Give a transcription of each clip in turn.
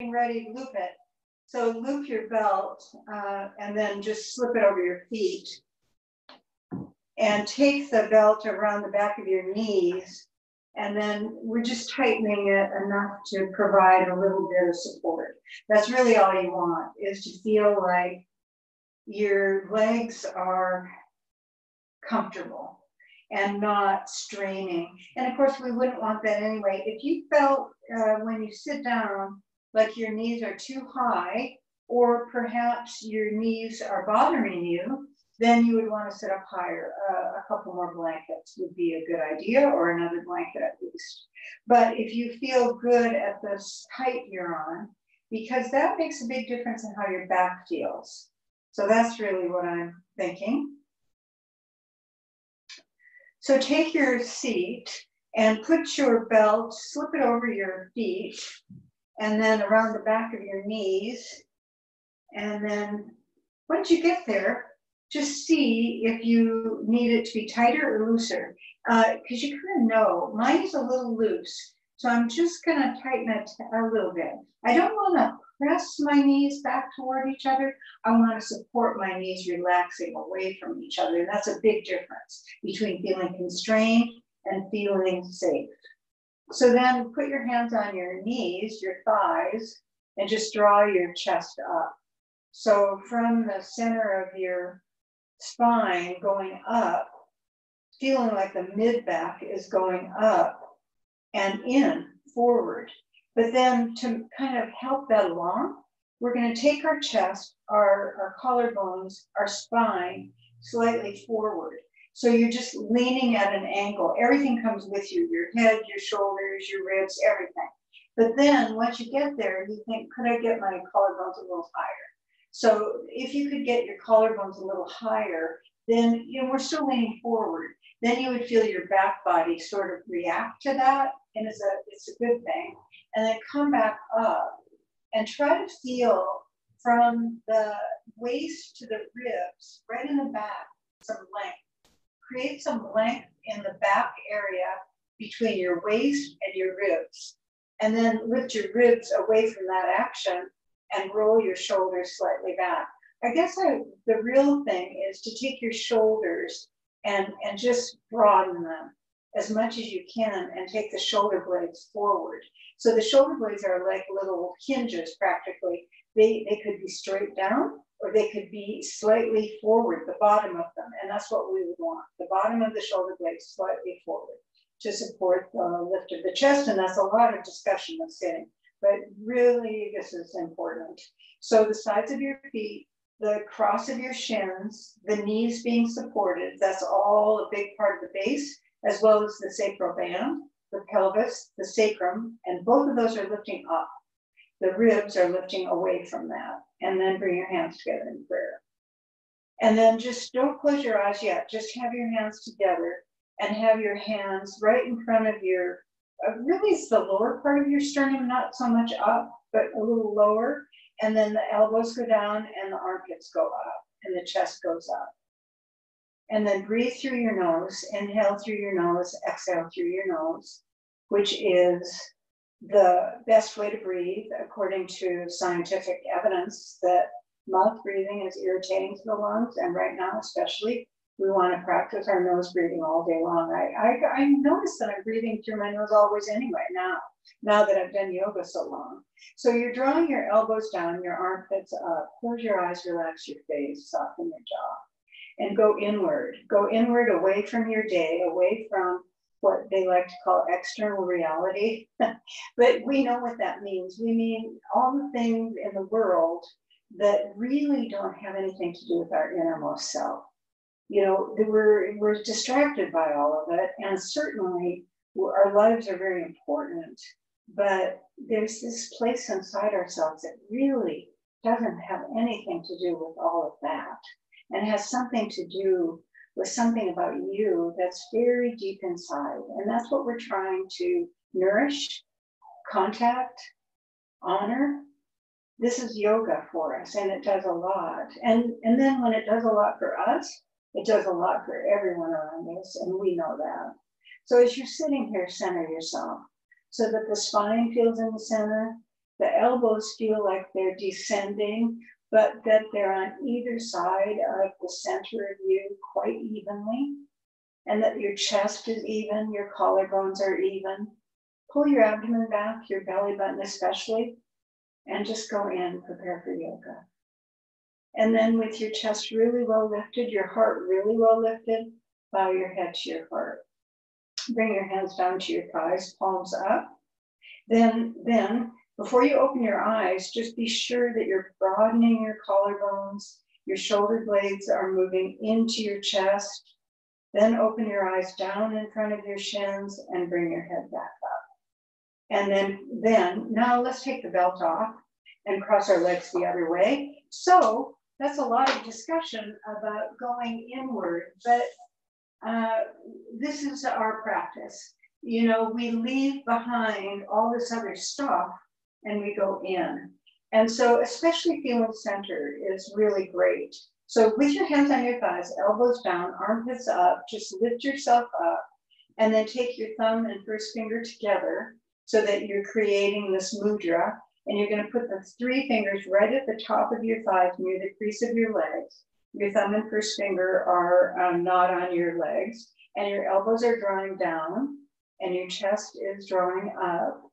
ready, loop it. So loop your belt uh, and then just slip it over your feet. And take the belt around the back of your knees. And then we're just tightening it enough to provide a little bit of support. That's really all you want is to feel like your legs are comfortable and not straining. And of course, we wouldn't want that anyway. If you felt uh, when you sit down like your knees are too high, or perhaps your knees are bothering you, then you would want to sit up higher. Uh, a couple more blankets would be a good idea, or another blanket at least. But if you feel good at the height you're on, because that makes a big difference in how your back feels. So that's really what I'm thinking. So take your seat and put your belt, slip it over your feet, and then around the back of your knees. And then once you get there, just see if you need it to be tighter or looser. Because uh, you kind of know, mine is a little loose. So I'm just gonna tighten it a little bit. I don't wanna press my knees back toward each other. I want to support my knees relaxing away from each other. And that's a big difference between feeling constrained and feeling safe. So then put your hands on your knees, your thighs, and just draw your chest up. So from the center of your spine going up, feeling like the mid back is going up and in forward. But then to kind of help that along, we're going to take our chest, our, our collarbones, our spine slightly forward. So you're just leaning at an angle. Everything comes with you your head, your shoulders, your ribs, everything. But then once you get there, you think, could I get my collarbones a little higher? So if you could get your collarbones a little higher, then you know we're still leaning forward. Then you would feel your back body sort of react to that, and it's a it's a good thing and then come back up and try to feel from the waist to the ribs, right in the back, some length. Create some length in the back area between your waist and your ribs. And then lift your ribs away from that action and roll your shoulders slightly back. I guess I, the real thing is to take your shoulders and, and just broaden them as much as you can and take the shoulder blades forward. So the shoulder blades are like little hinges practically. They, they could be straight down or they could be slightly forward, the bottom of them. And that's what we would want. The bottom of the shoulder blades slightly forward to support the lift of the chest. And that's a lot of discussion of sitting, but really this is important. So the sides of your feet, the cross of your shins, the knees being supported, that's all a big part of the base, as well as the sacral band the pelvis, the sacrum, and both of those are lifting up. The ribs are lifting away from that. And then bring your hands together in prayer. And then just don't close your eyes yet. Just have your hands together and have your hands right in front of your, uh, really it's the lower part of your sternum, not so much up, but a little lower. And then the elbows go down and the armpits go up and the chest goes up. And then breathe through your nose, inhale through your nose, exhale through your nose, which is the best way to breathe according to scientific evidence that mouth breathing is irritating to the lungs. And right now, especially, we want to practice our nose breathing all day long. I, I, I notice that I'm breathing through my nose always anyway now, now that I've done yoga so long. So you're drawing your elbows down, your armpits up, close your eyes, relax your face, soften your jaw and go inward. Go inward away from your day, away from what they like to call external reality. but we know what that means. We mean all the things in the world that really don't have anything to do with our innermost self. You know, we're, we're distracted by all of it, and certainly our lives are very important, but there's this place inside ourselves that really doesn't have anything to do with all of that and has something to do with something about you that's very deep inside. And that's what we're trying to nourish, contact, honor. This is yoga for us, and it does a lot. And, and then when it does a lot for us, it does a lot for everyone around us, and we know that. So as you're sitting here, center yourself so that the spine feels in the center, The elbows feel like they're descending, but that they're on either side of the center of you quite evenly, and that your chest is even, your collarbones are even. Pull your abdomen back, your belly button especially, and just go in, prepare for yoga. And then with your chest really well lifted, your heart really well lifted, bow your head to your heart. Bring your hands down to your thighs, palms up. Then, then before you open your eyes, just be sure that you're broadening your collarbones, your shoulder blades are moving into your chest. Then open your eyes down in front of your shins and bring your head back up. And then, then now let's take the belt off and cross our legs the other way. So that's a lot of discussion about going inward, but uh, this is our practice. You know, we leave behind all this other stuff and we go in. And so, especially feeling centered is really great. So, with your hands on your thighs, elbows down, armpits up, just lift yourself up, and then take your thumb and first finger together so that you're creating this mudra. And you're going to put the three fingers right at the top of your thighs near the crease of your legs. Your thumb and first finger are um, not on your legs, and your elbows are drawing down, and your chest is drawing up,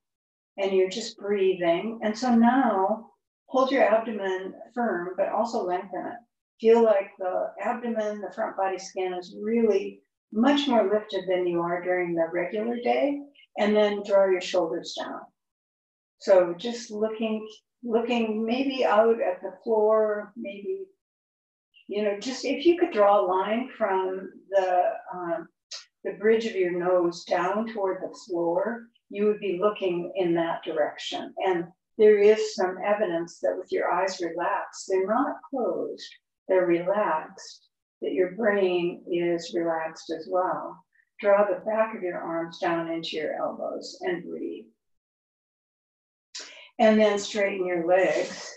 and you're just breathing. And so now hold your abdomen firm, but also lengthen it. Feel like the abdomen, the front body scan is really much more lifted than you are during the regular day. And then draw your shoulders down. So just looking, looking maybe out at the floor, maybe, you know, just if you could draw a line from the um, the bridge of your nose down toward the floor, you would be looking in that direction. And there is some evidence that with your eyes relaxed, they're not closed, they're relaxed, that your brain is relaxed as well. Draw the back of your arms down into your elbows and breathe. And then straighten your legs.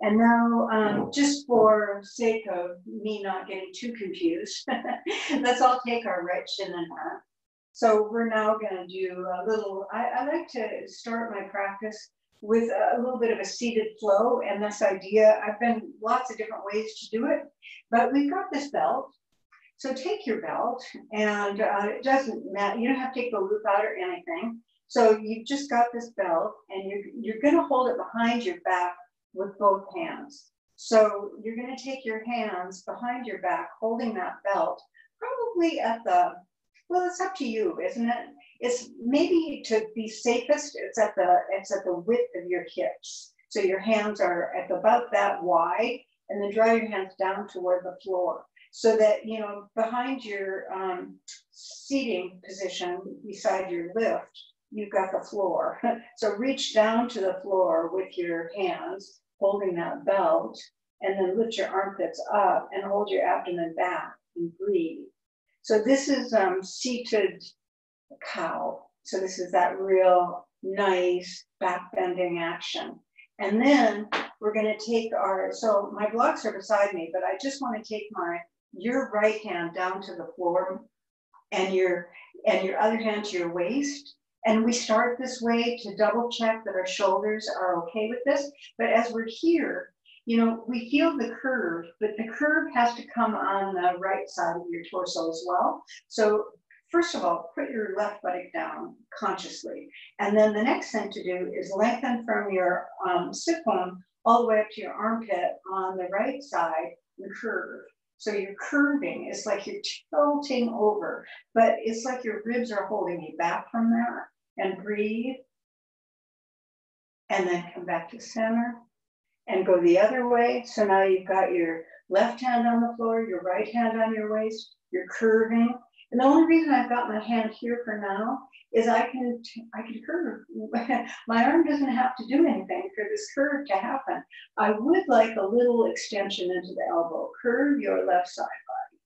And now, um, just for sake of me not getting too confused, let's all take our right shin and mat. So we're now going to do a little, I, I, like to start my practice with a little bit of a seated flow and this idea. I've been lots of different ways to do it, but we've got this belt. So take your belt and uh, it doesn't matter. You don't have to take the loop out or anything. So you've just got this belt and you're, you're going to hold it behind your back with both hands. So you're going to take your hands behind your back, holding that belt, probably at the, well, it's up to you, isn't it? It's maybe to be safest, it's at the it's at the width of your hips. So your hands are at about that wide, and then draw your hands down toward the floor. So that you know behind your um, seating position beside your lift, you've got the floor. so reach down to the floor with your hands, holding that belt, and then lift your armpits up and hold your abdomen back and breathe. So this is um, seated cow. So this is that real nice back bending action. And then we're going to take our, so my blocks are beside me, but I just want to take my, your right hand down to the floor and your, and your other hand to your waist and we start this way to double check that our shoulders are okay with this. But as we're here, you know, we feel the curve, but the curve has to come on the right side of your torso as well. So first of all, put your left buttock down consciously. And then the next thing to do is lengthen from your um, sit bone all the way up to your armpit on the right side and curve. So you're curving, it's like you're tilting over, but it's like your ribs are holding you back from that and breathe. And then come back to center and go the other way. So now you've got your left hand on the floor, your right hand on your waist, you're curving. And the only reason I've got my hand here for now is I can I can curve. my arm doesn't have to do anything for this curve to happen. I would like a little extension into the elbow. Curve your left side body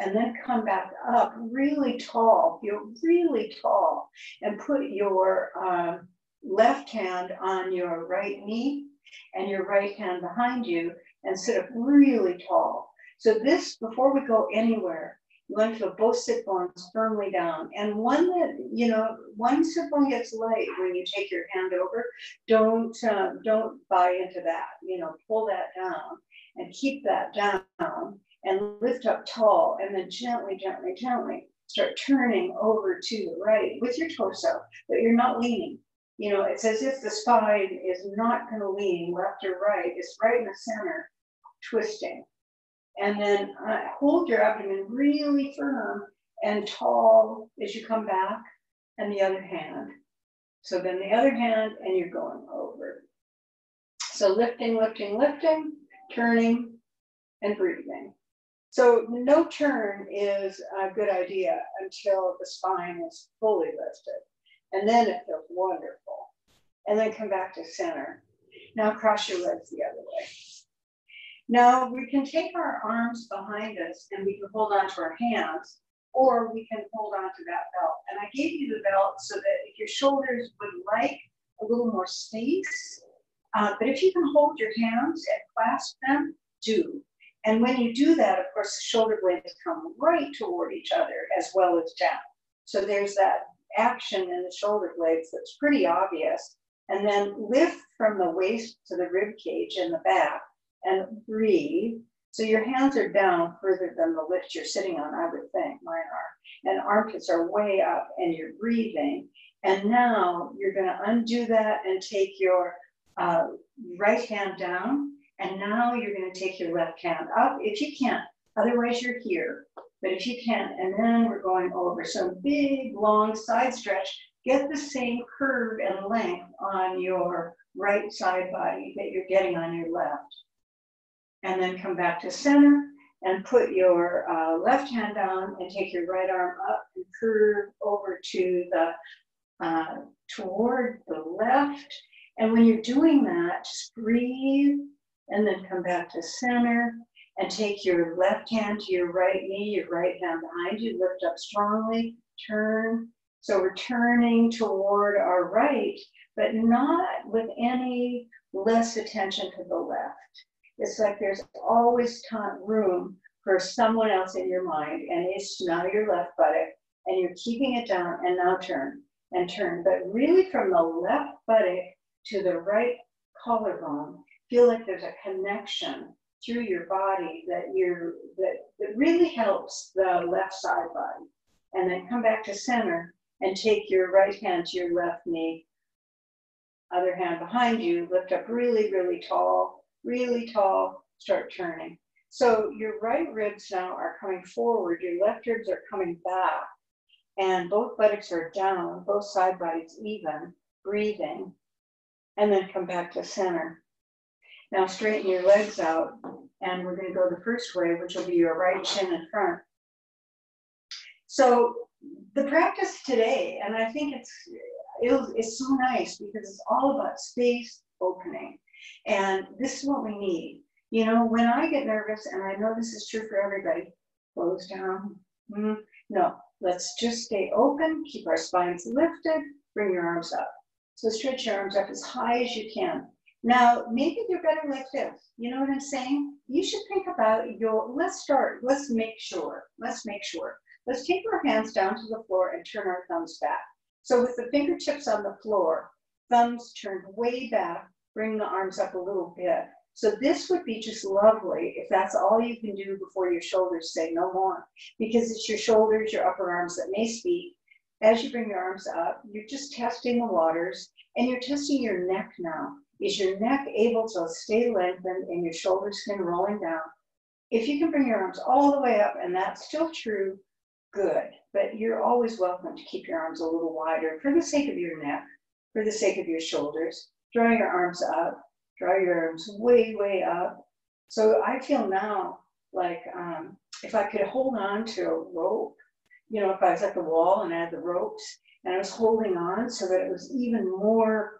and then come back up really tall, feel really tall, and put your um, left hand on your right knee and your right hand behind you and sit up really tall. So this, before we go anywhere, You want to feel both sit bones firmly down. And one that, you know, one sit bone gets light when you take your hand over. Don't, uh, don't buy into that. You know, pull that down and keep that down and lift up tall and then gently, gently, gently start turning over to the right with your torso, but you're not leaning. You know, it's as if the spine is not going to lean left or right. It's right in the center, twisting. And then uh, hold your abdomen really firm and tall as you come back, and the other hand. So then the other hand, and you're going over. So lifting, lifting, lifting, turning, and breathing. So no turn is a good idea until the spine is fully lifted. And then it feels wonderful. And then come back to center. Now cross your legs the other way. Now we can take our arms behind us and we can hold on to our hands, or we can hold on to that belt. And I gave you the belt so that if your shoulders would like a little more space, uh, but if you can hold your hands and clasp them, do. And when you do that, of course, the shoulder blades come right toward each other as well as down. So there's that action in the shoulder blades that's pretty obvious. And then lift from the waist to the rib cage in the back and breathe. So your hands are down further than the lift you're sitting on, I would think, mine are. And armpits are way up and you're breathing. And now you're going to undo that and take your uh, right hand down. And now you're going to take your left hand up if you can. Otherwise, you're here. But if you can, and then we're going over. So big, long side stretch. Get the same curve and length on your right side body that you're getting on your left and then come back to center and put your uh, left hand down and take your right arm up and curve over to the uh, toward the left. And when you're doing that, just breathe and then come back to center and take your left hand to your right knee, your right hand behind you, lift up strongly, turn. So we're turning toward our right, but not with any less attention to the left. It's like there's always room for someone else in your mind, and it's now your left buttock, and you're keeping it down, and now turn and turn. But really, from the left buttock to the right collarbone, feel like there's a connection through your body that you're that, that really helps the left side body. And then come back to center and take your right hand to your left knee, other hand behind you, lift up really, really tall really tall, start turning. So your right ribs now are coming forward, your left ribs are coming back, and both buttocks are down, both side bodies even, breathing, and then come back to center. Now straighten your legs out, and we're going to go the first way, which will be your right shin in front. So the practice today, and I think it's it's so nice because it's all about space opening. And this is what we need. You know, when I get nervous, and I know this is true for everybody, close down. Mm, no, let's just stay open, keep our spines lifted, bring your arms up. So stretch your arms up as high as you can. Now, maybe you're better like this. You know what I'm saying? You should think about your, let's start, let's make sure, let's make sure. Let's take our hands down to the floor and turn our thumbs back. So with the fingertips on the floor, thumbs turned way back, bring the arms up a little bit. So this would be just lovely if that's all you can do before your shoulders say no more, because it's your shoulders, your upper arms that may speak. As you bring your arms up, you're just testing the waters and you're testing your neck now. Is your neck able to stay lengthened and your shoulder skin rolling down? If you can bring your arms all the way up and that's still true, good. But you're always welcome to keep your arms a little wider for the sake of your neck, for the sake of your shoulders, draw your arms up, draw your arms way, way up. So I feel now like um, if I could hold on to a rope, you know, if I was at the wall and I had the ropes and I was holding on so that it was even more,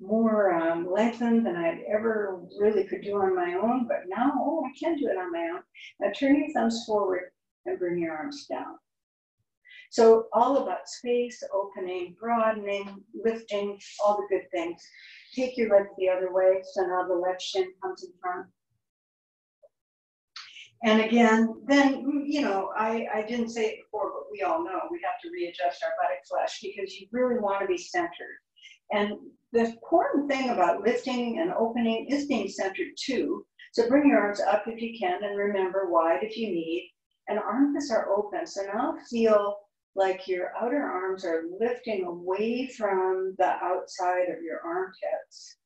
more um, than I'd ever really could do on my own. But now, oh, I can do it on my own. Now turn your thumbs forward and bring your arms down. So all about space, opening, broadening, lifting, all the good things. Take your legs the other way, so now the left shin comes in front. And again, then, you know, I, I didn't say it before, but we all know we have to readjust our buttock flesh because you really want to be centered. And the important thing about lifting and opening is being centered too. So bring your arms up if you can and remember wide if you need. And armpits are open. So now feel like your outer arms are lifting away from the outside of your armpits.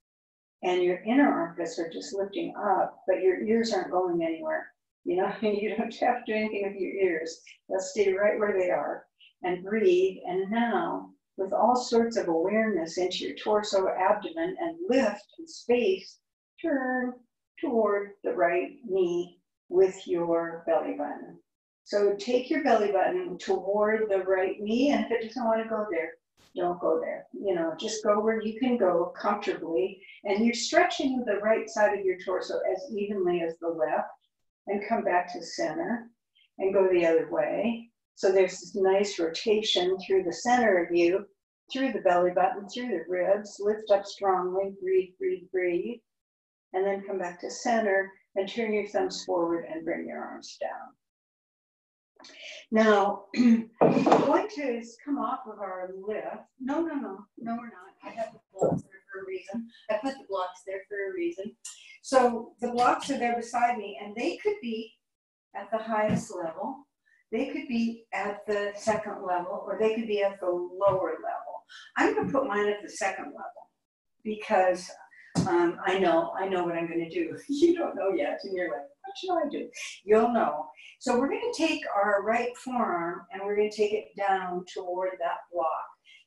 And your inner armpits are just lifting up, but your ears aren't going anywhere. You know, you don't have to do anything with your ears. They'll stay right where they are. And breathe. And now, with all sorts of awareness into your torso, abdomen, and lift and space, turn toward the right knee with your belly button. So take your belly button toward the right knee, and if it doesn't want to go there, don't go there. You know, just go where you can go comfortably, and you're stretching the right side of your torso as evenly as the left, and come back to center, and go the other way. So there's this nice rotation through the center of you, through the belly button, through the ribs. Lift up strongly, breathe, breathe, breathe, and then come back to center and turn your thumbs forward and bring your arms down. Now, we're going to come off of our lift. No, no, no, no, we're not. I have the blocks there for a reason. I put the blocks there for a reason. So the blocks are there beside me, and they could be at the highest level, they could be at the second level, or they could be at the lower level. I'm going to put mine at the second level because um, I know, I know what I'm going to do. You don't know yet, and you're like, what should I do? You'll know. So we're going to take our right forearm and we're going to take it down toward that block.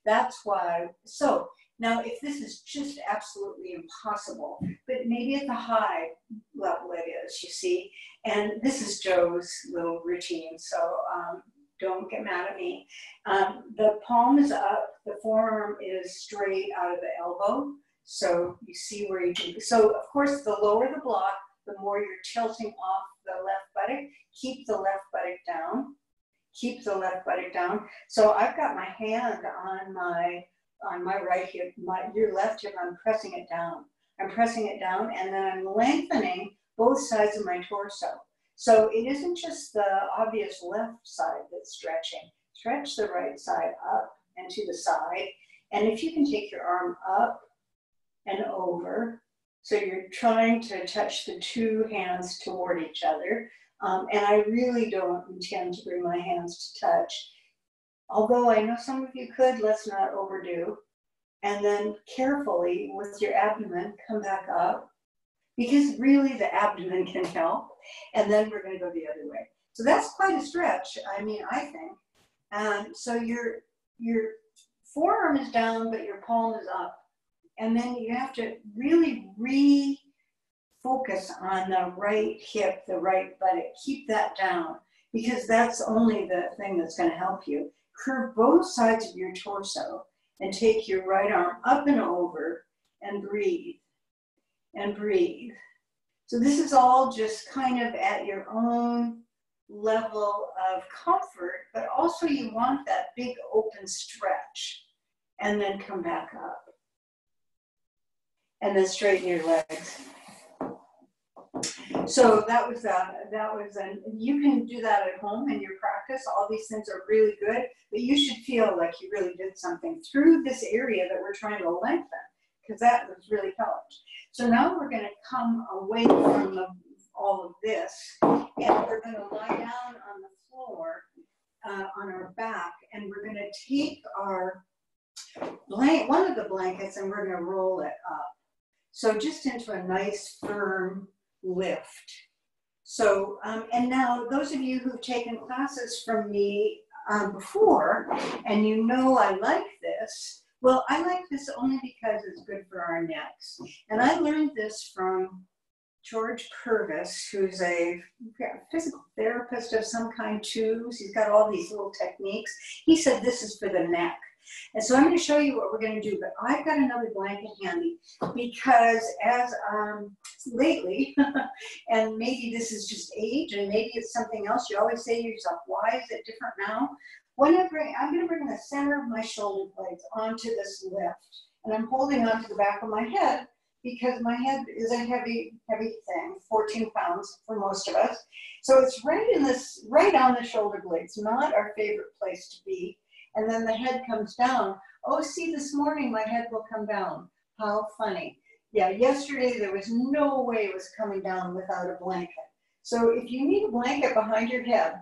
That's why. So now, if this is just absolutely impossible, but maybe at the high level it is, you see. And this is Joe's little routine, so um, don't get mad at me. Um, the palm is up, the forearm is straight out of the elbow. So you see where you can, so of course the lower the block, the more you're tilting off the left buttock. Keep the left buttock down. Keep the left buttock down. So I've got my hand on my on my right hip, my your left hip, I'm pressing it down. I'm pressing it down and then I'm lengthening both sides of my torso. So it isn't just the obvious left side that's stretching. Stretch the right side up and to the side. And if you can take your arm up and over. So you're trying to touch the two hands toward each other. Um, and I really don't intend to bring my hands to touch. Although I know some of you could, let's not overdo. And then carefully with your abdomen, come back up because really the abdomen can help. And then we're going to go the other way. So that's quite a stretch. I mean, I think. Um, so your your forearm is down, but your palm is up. And then you have to really refocus on the right hip, the right buttock. Keep that down because that's only the thing that's going to help you. Curve both sides of your torso and take your right arm up and over and breathe and breathe. So this is all just kind of at your own level of comfort, but also you want that big open stretch and then come back up and then straighten your legs. So that was uh, that was and you can do that at home in your practice. All these things are really good, but you should feel like you really did something through this area that we're trying to lengthen because that was really helped. So now we're going to come away from the, all of this and we're going to lie down on the floor uh, on our back and we're going to take our blanket, one of the blankets and we're going to roll it up. So just into a nice firm lift. So, um, and now those of you who've taken classes from me um, before and you know I like this, well, I like this only because it's good for our necks. And I learned this from George Purvis, who's a physical therapist of some kind too. He's got all these little techniques. He said this is for the neck. And so I'm going to show you what we're going to do, but I've got another blanket handy because as um, lately, and maybe this is just age and maybe it's something else, you always say to yourself, why is it different now? When I bring, I'm going to bring the center of my shoulder blades onto this lift and I'm holding onto the back of my head because my head is a heavy, heavy thing, 14 pounds for most of us. So it's right in this, right on the shoulder blades, not our favorite place to be. And then the head comes down. Oh, see, this morning my head will come down. How funny. Yeah, yesterday there was no way it was coming down without a blanket. So if you need a blanket behind your head,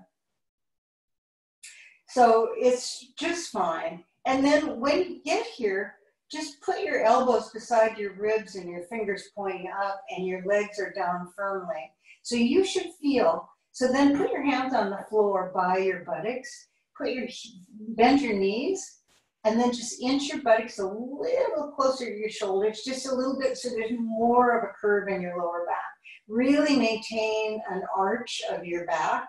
so it's just fine. And then when you get here, just put your elbows beside your ribs and your fingers pointing up and your legs are down firmly. So you should feel, so then put your hands on the floor by your buttocks, put your, bend your knees, and then just inch your buttocks a little closer to your shoulders, just a little bit so there's more of a curve in your lower back. Really maintain an arch of your back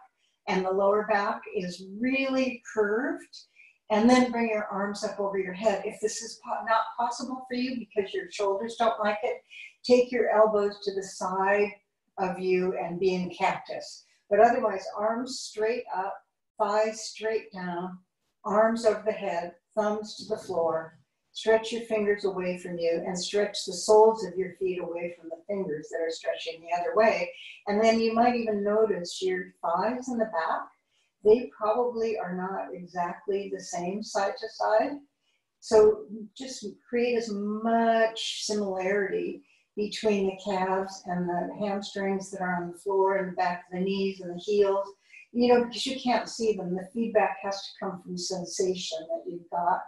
and the lower back is really curved and then bring your arms up over your head. If this is po not possible for you because your shoulders don't like it, take your elbows to the side of you and be in cactus. But otherwise, arms straight up, thighs straight down, arms over the head, thumbs to the floor. Stretch your fingers away from you and stretch the soles of your feet away from the fingers that are stretching the other way. And then you might even notice your thighs in the back they probably are not exactly the same side to side. So just create as much similarity between the calves and the hamstrings that are on the floor and the back of the knees and the heels, you know, because you can't see them. The feedback has to come from sensation that you've got.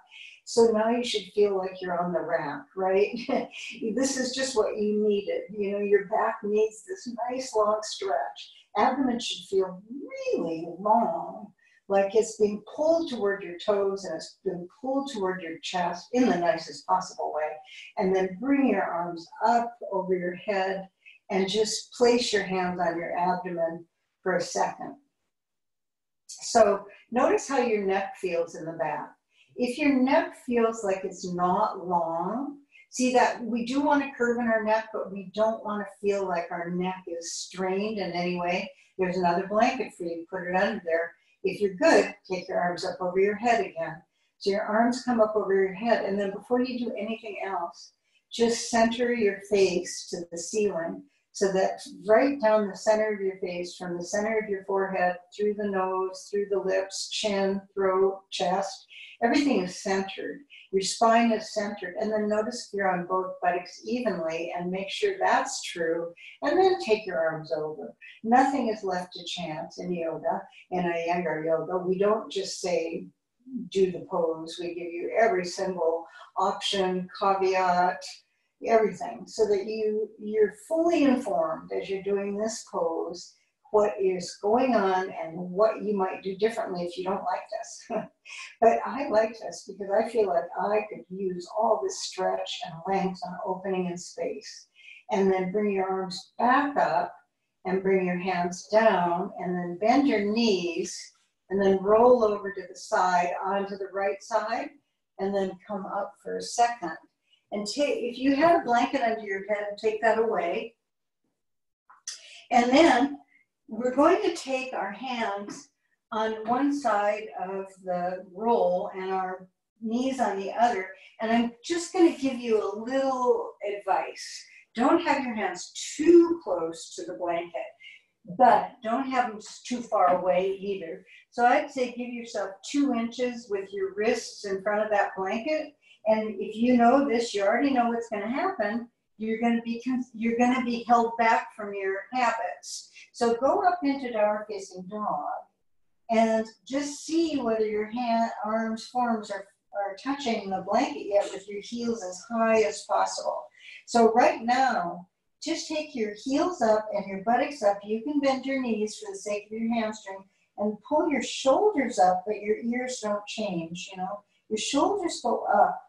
So now you should feel like you're on the rack, right? this is just what you needed. You know, your back needs this nice long stretch abdomen should feel really long, like it's being pulled toward your toes and it's been pulled toward your chest in the nicest possible way. And then bring your arms up over your head and just place your hands on your abdomen for a second. So notice how your neck feels in the back. If your neck feels like it's not long, see that we do want to curve in our neck, but we don't want to feel like our neck is strained in any way. There's another blanket for you, put it under there. If you're good, take your arms up over your head again. So your arms come up over your head, and then before you do anything else, just center your face to the ceiling so that right down the center of your face, from the center of your forehead, through the nose, through the lips, chin, throat, chest, everything is centered. Your spine is centered. And then notice if you're on both buttocks evenly and make sure that's true. And then take your arms over. Nothing is left to chance in yoga, in Iyengar yoga. We don't just say, do the pose. We give you every single option, caveat, everything so that you you're fully informed as you're doing this pose what is going on and what you might do differently if you don't like this. but I like this because I feel like I could use all this stretch and length and opening in space. And then bring your arms back up and bring your hands down and then bend your knees and then roll over to the side onto the right side and then come up for a second. And take, if you had a blanket under your head, take that away. And then we're going to take our hands on one side of the roll and our knees on the other. And I'm just going to give you a little advice. Don't have your hands too close to the blanket, but don't have them too far away either. So I'd say give yourself two inches with your wrists in front of that blanket. And if you know this, you already know what's going to happen. You're going to be you're going to be held back from your habits. So go up into downward facing dog and just see whether your hand, arms, forms are, are touching the blanket yet with your heels as high as possible. So right now, just take your heels up and your buttocks up. You can bend your knees for the sake of your hamstring and pull your shoulders up, but your ears don't change, you know. Your shoulders go up,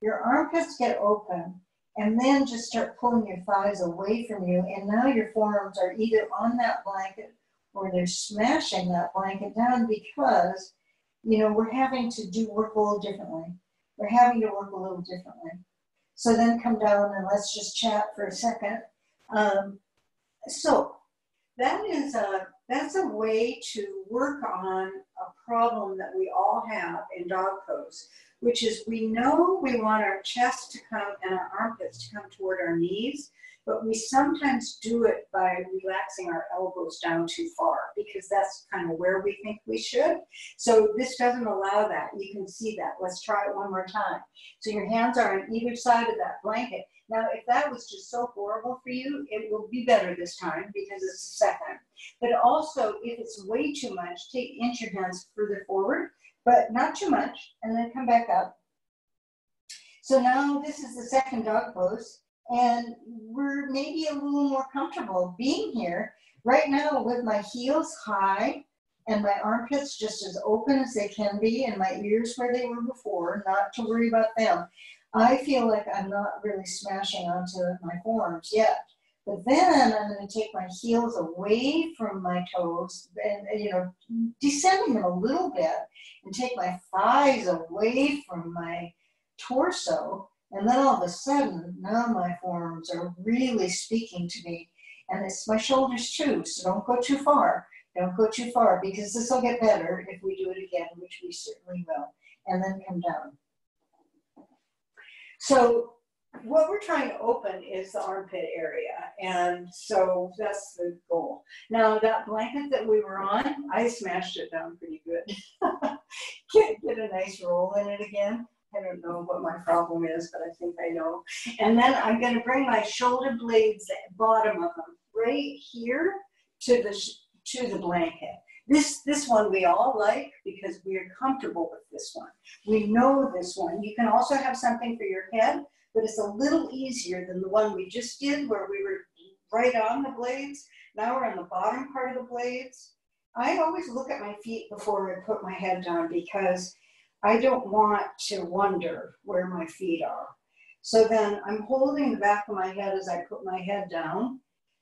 your armpits get open, and then just start pulling your thighs away from you. And now your forearms are either on that blanket or they're smashing that blanket down because, you know, we're having to do work a little differently. We're having to work a little differently. So then come down and let's just chat for a second. Um, so that is a, that's a way to work on problem that we all have in dog pose, which is we know we want our chest to come and our armpits to come toward our knees, but we sometimes do it by relaxing our elbows down too far because that's kind of where we think we should. So this doesn't allow that. You can see that. Let's try it one more time. So your hands are on either side of that blanket. Now, if that was just so horrible for you, it will be better this time because it's the second. But also, if it's way too much, take inch your hands further forward, but not too much, and then come back up. So now this is the second dog pose and we're maybe a little more comfortable being here right now with my heels high and my armpits just as open as they can be and my ears where they were before, not to worry about them. I feel like I'm not really smashing onto my forearms yet. But then I'm going to take my heels away from my toes and, you know, descending them a little bit and take my thighs away from my torso and then all of a sudden, now my forearms are really speaking to me. And it's my shoulders too, so don't go too far. Don't go too far because this will get better if we do it again, which we certainly will. And then come down. So what we're trying to open is the armpit area. And so that's the goal. Now that blanket that we were on, I smashed it down pretty good. Can't get a nice roll in it again. I don't know what my problem is, but I think I know. And then I'm going to bring my shoulder blades, bottom of them, right here to the to the blanket. This this one we all like because we are comfortable with this one. We know this one. You can also have something for your head, but it's a little easier than the one we just did where we were right on the blades. Now we're on the bottom part of the blades. I always look at my feet before I put my head down because I don't want to wonder where my feet are. So then I'm holding the back of my head as I put my head down.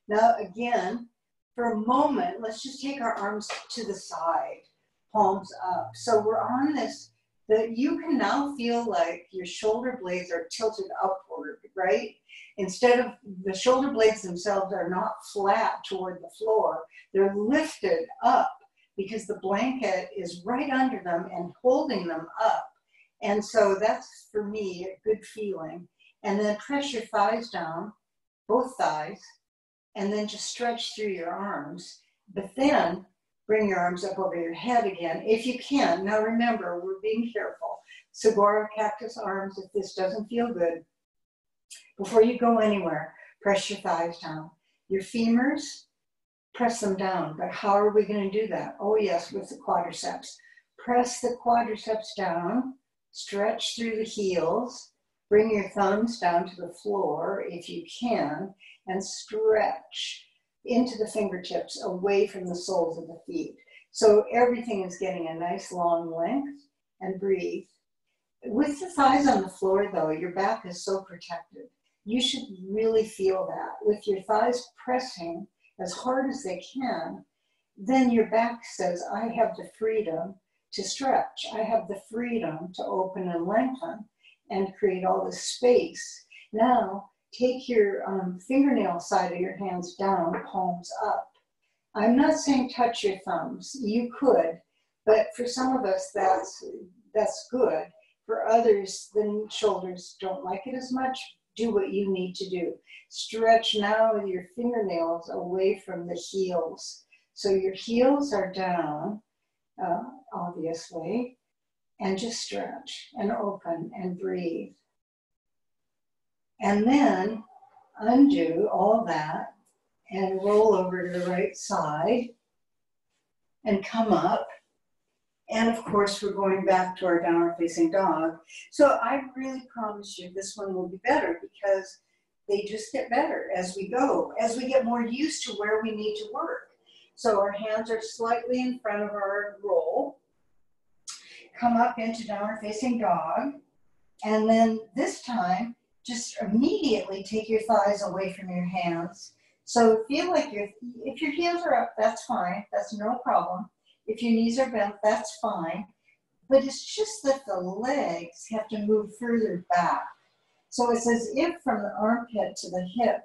Now, again, for a moment, let's just take our arms to the side, palms up. So we're on this, that you can now feel like your shoulder blades are tilted upward, right? Instead of the shoulder blades themselves are not flat toward the floor, they're lifted up because the blanket is right under them and holding them up. And so that's for me a good feeling. And then press your thighs down, both thighs, and then just stretch through your arms. But then bring your arms up over your head again if you can. Now remember, we're being careful. Saguaro cactus arms, if this doesn't feel good, before you go anywhere, press your thighs down. Your femurs, press them down. But how are we going to do that? Oh, yes, with the quadriceps. Press the quadriceps down, stretch through the heels, bring your thumbs down to the floor if you can, and stretch into the fingertips away from the soles of the feet. So everything is getting a nice long length and breathe. With the thighs on the floor, though, your back is so protected. You should really feel that. With your thighs pressing, as hard as they can, then your back says, I have the freedom to stretch. I have the freedom to open and lengthen and create all this space. Now, take your um, fingernail side of your hands down, palms up. I'm not saying touch your thumbs. You could, but for some of us, that's that's good. For others, the shoulders don't like it as much do what you need to do. Stretch now your fingernails away from the heels. So your heels are down, uh, obviously, and just stretch and open and breathe. And then undo all that and roll over to the right side and come up and of course, we're going back to our downward facing dog. So I really promise you this one will be better because they just get better as we go, as we get more used to where we need to work. So our hands are slightly in front of our roll. Come up into downward facing dog. And then this time, just immediately take your thighs away from your hands. So feel like your, if your heels are up, that's fine. That's no problem. If your knees are bent, that's fine. But it's just that the legs have to move further back. So it's as if from the armpit to the hip,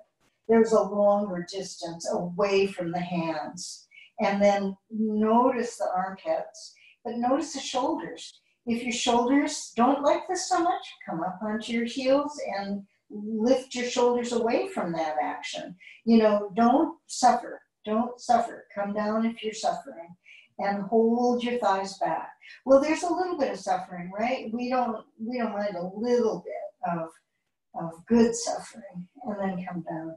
there's a longer distance away from the hands. And then notice the armpits, but notice the shoulders. If your shoulders don't like this so much, come up onto your heels and lift your shoulders away from that action. You know, don't suffer. Don't suffer. Come down if you're suffering and hold your thighs back. Well, there's a little bit of suffering, right? We don't we don't mind a little bit of of good suffering and then come down.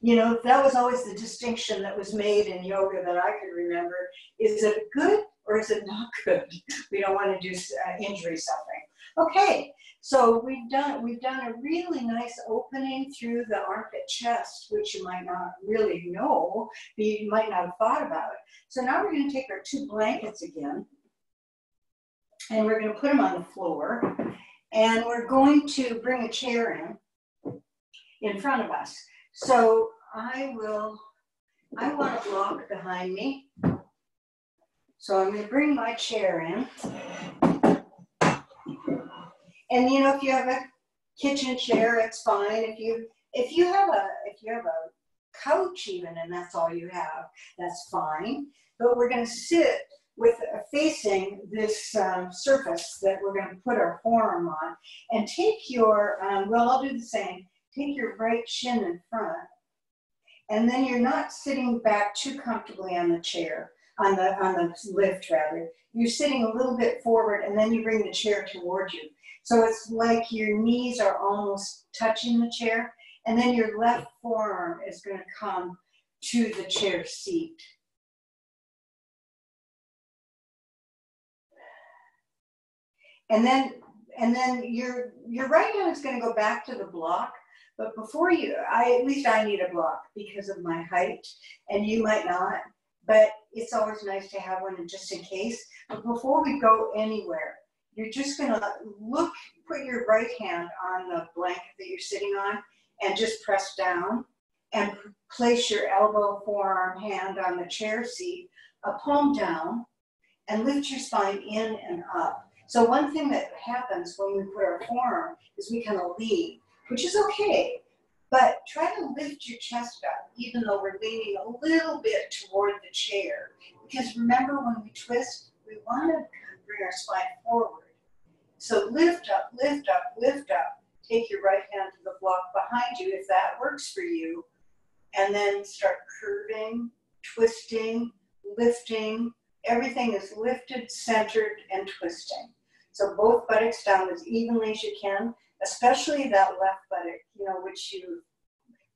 You know, that was always the distinction that was made in yoga that I could remember. Is it good or is it not good? We don't want to do uh, injury suffering. Okay, so we've done we've done a really nice opening through the armpit chest, which you might not really know, you might not have thought about. It. So now we're going to take our two blankets again, and we're going to put them on the floor, and we're going to bring a chair in in front of us. So I will. I want a block behind me. So I'm going to bring my chair in. And you know, if you have a kitchen chair, it's fine. If you if you have a if you have a couch even and that's all you have, that's fine. But we're going to sit with uh, facing this um, surface that we're going to put our forearm on, and take your um, well, I'll do the same. Take your right shin in front, and then you're not sitting back too comfortably on the chair on the on the lift rather. You're sitting a little bit forward, and then you bring the chair towards you. So it's like your knees are almost touching the chair, and then your left forearm is going to come to the chair seat. And then and then your your right hand is going to go back to the block. But before you, I at least I need a block because of my height, and you might not. But it's always nice to have one just in case. But before we go anywhere, you're just going to look, put your right hand on the blanket that you're sitting on and just press down and place your elbow, forearm, hand on the chair seat, a palm down, and lift your spine in and up. So one thing that happens when we put our forearm is we kind of lean, which is okay, but try to lift your chest up, even though we're leaning a little bit toward the chair. Because remember when we twist, we want to bring our spine forward. So lift up, lift up, lift up. Take your right hand to the block behind you if that works for you. And then start curving, twisting, lifting. Everything is lifted, centered, and twisting. So both buttocks down as evenly as you can, especially that left buttock, you know, which you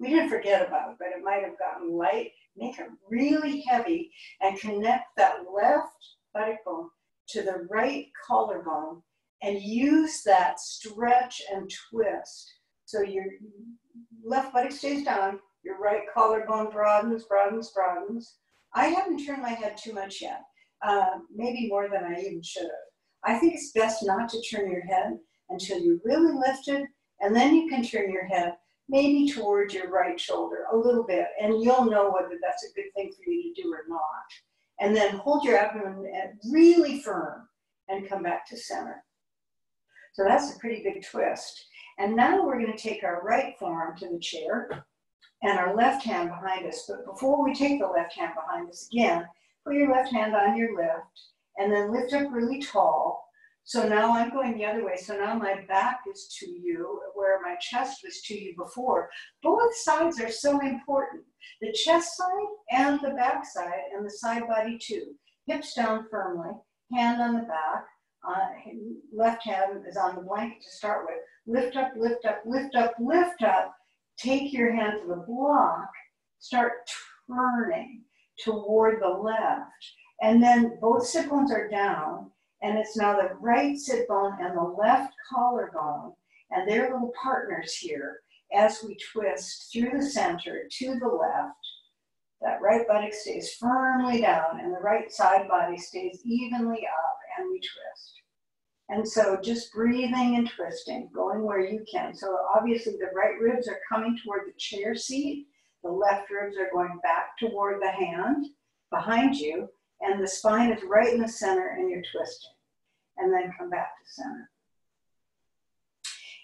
we didn't forget about, but it might have gotten light. Make it really heavy and connect that left buttock bone to the right collarbone and use that stretch and twist. So your left buttock stays down, your right collarbone broadens, broadens, broadens. I haven't turned my head too much yet, uh, maybe more than I even should have. I think it's best not to turn your head until you're really lifted, and then you can turn your head maybe towards your right shoulder a little bit, and you'll know whether that's a good thing for you to do or not. And then hold your abdomen really firm and come back to center. So that's a pretty big twist. And now we're going to take our right forearm to the chair and our left hand behind us. But before we take the left hand behind us again, put your left hand on your left and then lift up really tall. So now I'm going the other way. So now my back is to you where my chest was to you before. Both sides are so important. The chest side and the back side and the side body too. Hips down firmly, hand on the back, uh, left hand is on the blanket to start with. Lift up, lift up, lift up, lift up. Take your hand to the block. Start turning toward the left. And then both sit are down. And it's now the right sit bone and the left collarbone. And they're little partners here as we twist through the center to the left. That right buttock stays firmly down and the right side body stays evenly up and we twist. And so just breathing and twisting, going where you can. So obviously the right ribs are coming toward the chair seat. The left ribs are going back toward the hand behind you. And the spine is right in the center and you're twisting. And then come back to center.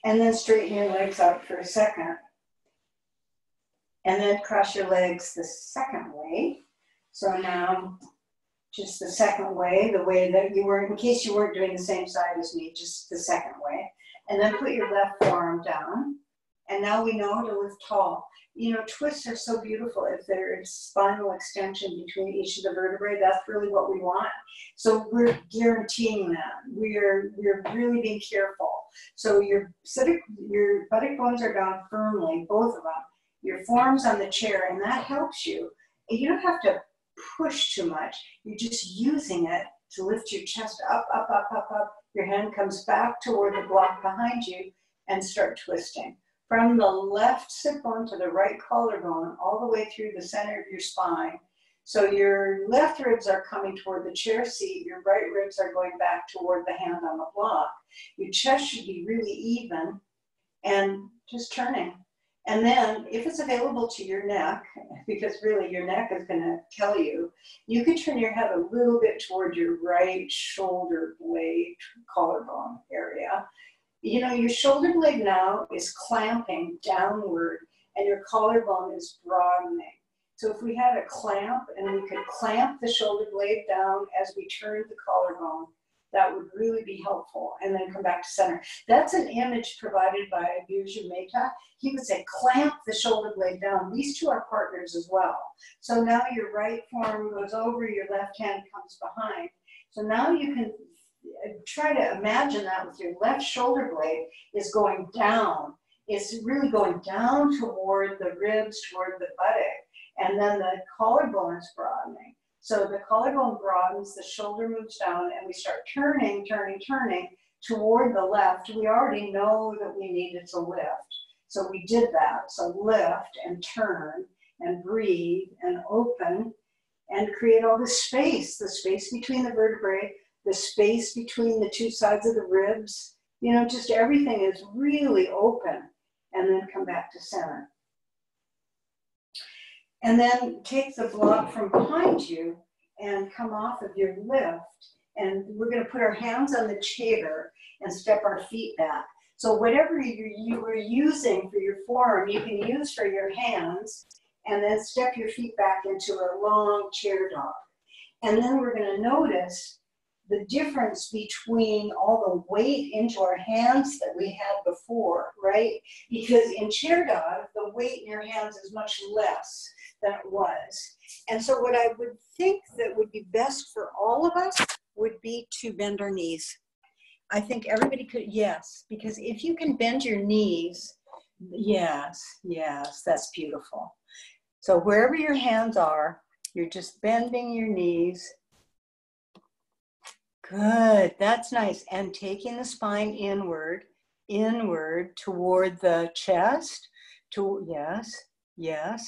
And then straighten your legs out for a second. And then cross your legs the second way. So now, just the second way, the way that you were, in case you weren't doing the same side as me, just the second way. And then put your left forearm down. And now we know how to lift tall. You know, twists are so beautiful. If there is spinal extension between each of the vertebrae, that's really what we want. So we're guaranteeing that. We're we're really being careful. So your your buttock bones are down firmly, both of them. Your forearms on the chair, and that helps you. You don't have to push too much. You're just using it to lift your chest up, up, up, up, up. Your hand comes back toward the block behind you and start twisting. From the left sit bone to the right collarbone, all the way through the center of your spine. So your left ribs are coming toward the chair seat, your right ribs are going back toward the hand on the block. Your chest should be really even and just turning. And then, if it's available to your neck, because really your neck is going to tell you, you can turn your head a little bit toward your right shoulder blade, collarbone area. You know, your shoulder blade now is clamping downward, and your collarbone is broadening. So, if we had a clamp and we could clamp the shoulder blade down as we turned the collarbone, that would really be helpful. And then come back to center. That's an image provided by Birjoo Mehta. He would say, clamp the shoulder blade down. These two are partners as well. So now your right forearm goes over, your left hand comes behind. So now you can try to imagine that with your left shoulder blade is going down. It's really going down toward the ribs, toward the buttock. And then the collarbone is broadening. So the collarbone broadens, the shoulder moves down, and we start turning, turning, turning toward the left. We already know that we needed to lift. So we did that. So lift and turn and breathe and open and create all the space, the space between the vertebrae, the space between the two sides of the ribs. You know, just everything is really open. And then come back to center. And then take the block from behind you and come off of your lift. And we're going to put our hands on the chair and step our feet back. So whatever you, you were using for your forearm, you can use for your hands, and then step your feet back into a long chair dog. And then we're going to notice the difference between all the weight into our hands that we had before, right? Because in chair dog, the weight in your hands is much less than it was. And so, what I would think that would be best for all of us would be to bend our knees. I think everybody could, yes, because if you can bend your knees, yes, yes, that's beautiful. So, wherever your hands are, you're just bending your knees. Good, that's nice. And taking the spine inward, inward toward the chest. To yes, Yes.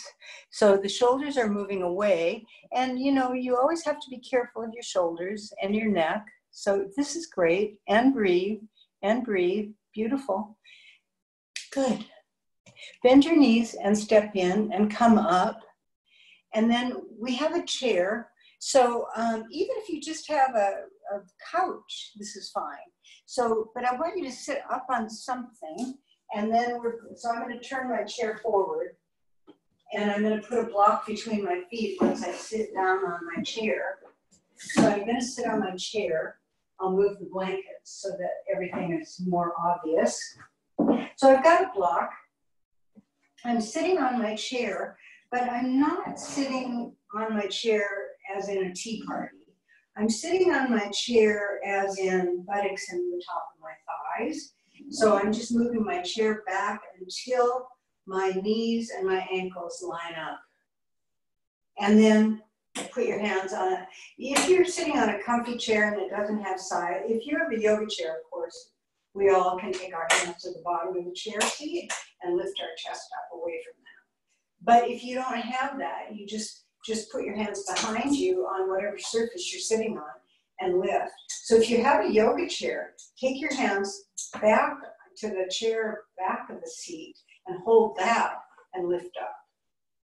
So the shoulders are moving away. And you know, you always have to be careful of your shoulders and your neck. So this is great. And breathe and breathe. Beautiful. Good. Bend your knees and step in and come up. And then we have a chair. So um, even if you just have a, a couch, this is fine. So, but I want you to sit up on something. And then we're, so I'm going to turn my chair forward and I'm going to put a block between my feet once I sit down on my chair. So I'm going to sit on my chair. I'll move the blankets so that everything is more obvious. So I've got a block. I'm sitting on my chair, but I'm not sitting on my chair as in a tea party. I'm sitting on my chair as in buttocks and the top of my thighs. So I'm just moving my chair back until my knees and my ankles line up. And then put your hands on it. If you're sitting on a comfy chair and it doesn't have side, if you have a yoga chair, of course, we all can take our hands to the bottom of the chair seat and lift our chest up away from that. But if you don't have that, you just just put your hands behind you on whatever surface you're sitting on and lift. So if you have a yoga chair, take your hands back to the chair back of the seat and hold that and lift up.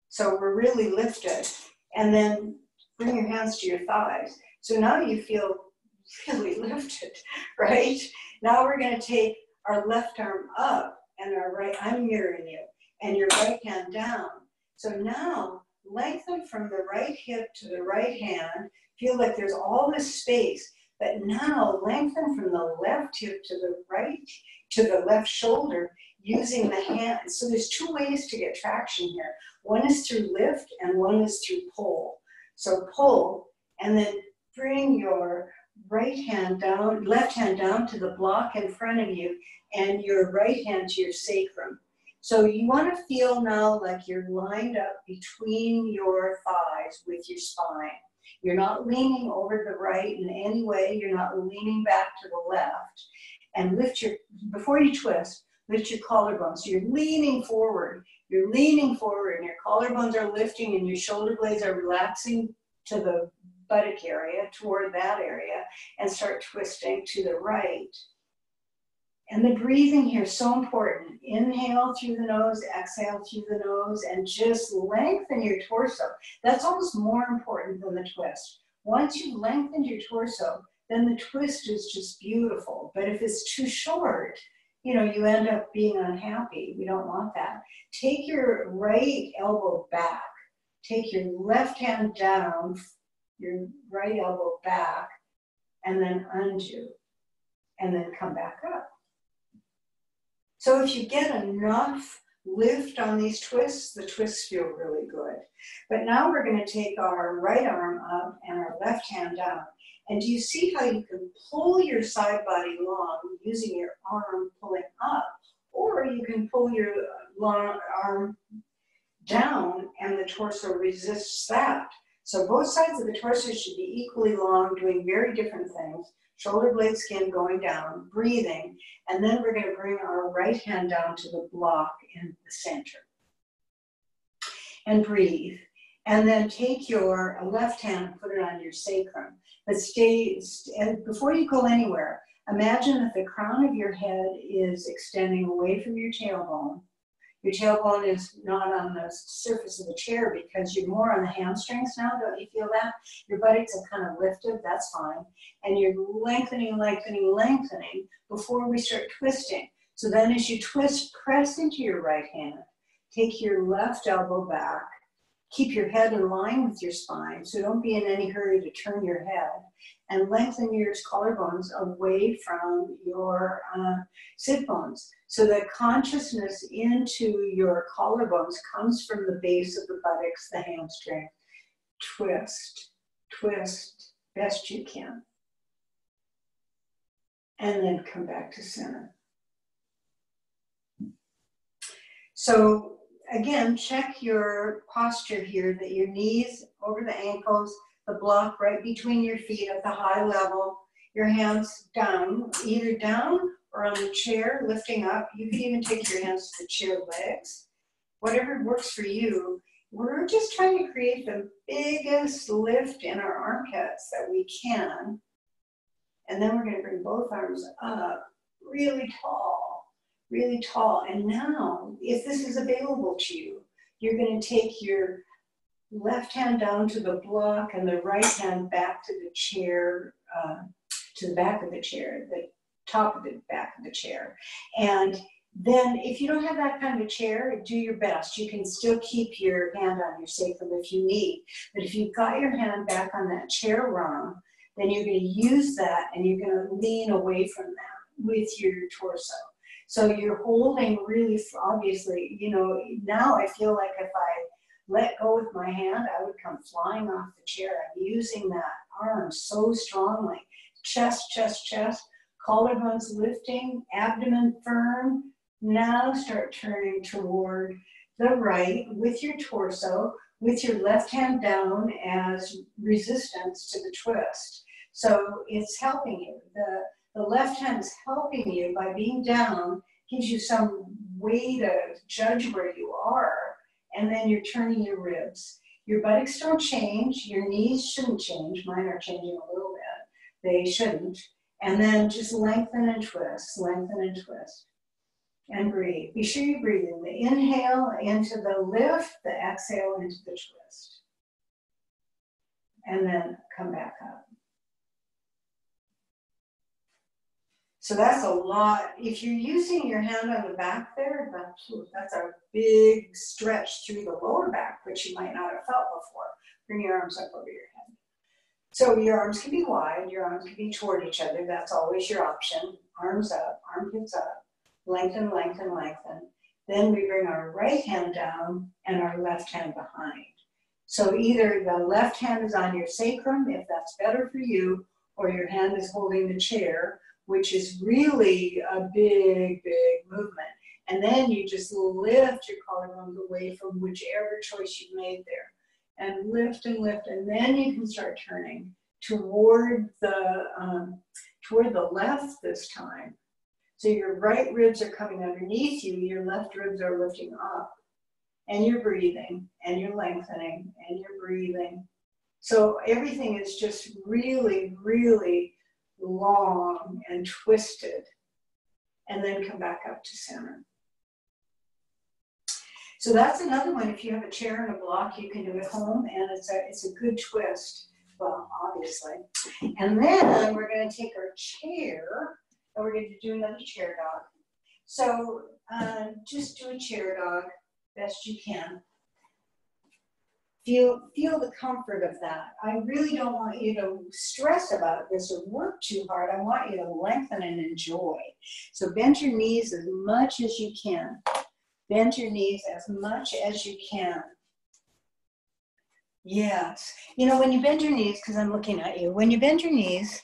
So we're really lifted. And then bring your hands to your thighs. So now you feel really lifted, right? Now we're going to take our left arm up and our right, I'm mirroring you, and your right hand down. So now lengthen from the right hip to the right hand. Feel like there's all this space, but now lengthen from the left hip to the right, to the left shoulder using the hand. So there's two ways to get traction here. One is through lift and one is through pull. So pull and then bring your right hand down, left hand down to the block in front of you and your right hand to your sacrum. So you want to feel now like you're lined up between your thighs with your spine. You're not leaning over the right in any way. You're not leaning back to the left. And lift your, before you twist, lift your collarbone. So you're leaning forward. You're leaning forward and your collarbones are lifting and your shoulder blades are relaxing to the buttock area, toward that area, and start twisting to the right. And the breathing here is so important. Inhale through the nose, exhale through the nose, and just lengthen your torso. That's almost more important than the twist. Once you've lengthened your torso, then the twist is just beautiful. But if it's too short, you know, you end up being unhappy. We don't want that. Take your right elbow back. Take your left hand down, your right elbow back, and then undo, and then come back up. So if you get enough lift on these twists, the twists feel really good. But now we're going to take our right arm up and our left hand down. And do you see how you can pull your side body long using your arm pulling up? Or you can pull your long arm down and the torso resists that. So both sides of the torso should be equally long, doing very different things shoulder blade skin going down, breathing, and then we're going to bring our right hand down to the block in the center. And breathe. And then take your left hand and put it on your sacrum. But stay, and before you go anywhere, imagine that the crown of your head is extending away from your tailbone your tailbone is not on the surface of the chair because you're more on the hamstrings now. Don't you feel that? Your buttocks are kind of lifted. That's fine. And you're lengthening, lengthening, lengthening before we start twisting. So then as you twist, press into your right hand. Take your left elbow back. Keep your head in line with your spine. So don't be in any hurry to turn your head and lengthen your collarbones away from your uh, sit bones. So that consciousness into your collarbones comes from the base of the buttocks, the hamstring. Twist, twist, best you can. And then come back to center. So again, check your posture here that your knees over the ankles, the block right between your feet at the high level, your hands down, either down or on the chair, lifting up. You can even take your hands to the chair legs. Whatever works for you. We're just trying to create the biggest lift in our armpits that we can. And then we're going to bring both arms up really tall, really tall. And now, if this is available to you, you're going to take your left hand down to the block and the right hand back to the chair, uh, to the back of the chair, the top of the back of the chair. And then if you don't have that kind of chair, do your best. You can still keep your hand on your sacrum if you need. But if you've got your hand back on that chair rung, then you're going to use that and you're going to lean away from that with your torso. So you're holding really, obviously, you know, now I feel like if I let go with my hand, I would come flying off the chair. I'm using that arm so strongly. Chest, chest, chest collarbones lifting, abdomen firm. Now start turning toward the right with your torso, with your left hand down as resistance to the twist. So it's helping you. The, the left hand is helping you by being down, gives you some way to judge where you are, and then you're turning your ribs. Your buttocks don't change, your knees shouldn't change. Mine are changing a little bit. They shouldn't. And then just lengthen and twist, lengthen and twist. And breathe. Be sure you breathe in the inhale into the lift, the exhale into the twist. And then come back up. So that's a lot. If you're using your hand on the back there, that's a big stretch through the lower back, which you might not have felt before. Bring your arms up over your head. So your arms can be wide, your arms can be toward each other. That's always your option. Arms up, armpits up, lengthen, lengthen, lengthen. Then we bring our right hand down and our left hand behind. So either the left hand is on your sacrum, if that's better for you, or your hand is holding the chair, which is really a big, big movement. And then you just lift your collarbones away from whichever choice you've made there. And lift and lift, and then you can start turning toward the um, toward the left this time. So your right ribs are coming underneath you, your left ribs are lifting up. And you're breathing, and you're lengthening, and you're breathing. So everything is just really, really long and twisted. And then come back up to center. So that's another one. If you have a chair and a block, you can do it home, and it's a it's a good twist. Well, obviously. And then we're going to take our chair and we're going to do another chair dog. So uh, just do a chair dog best you can. Feel, feel the comfort of that. I really don't want you to stress about this or work too hard. I want you to lengthen and enjoy. So bend your knees as much as you can. Bend your knees as much as you can. Yes. You know, when you bend your knees, because I'm looking at you, when you bend your knees,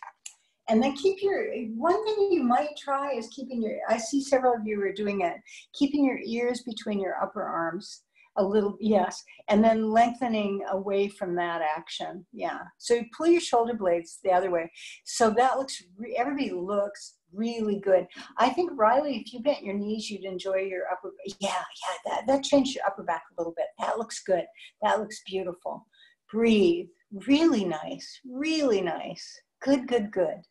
and then keep your, one thing you might try is keeping your, I see several of you are doing it, keeping your ears between your upper arms a little, yes, and then lengthening away from that action. Yeah. So you pull your shoulder blades the other way. So that looks, everybody looks really good. I think Riley, if you bent your knees, you'd enjoy your upper. Yeah, yeah, that that changed your upper back a little bit. That looks good. That looks beautiful. Breathe. Really nice. Really nice. Good, good, good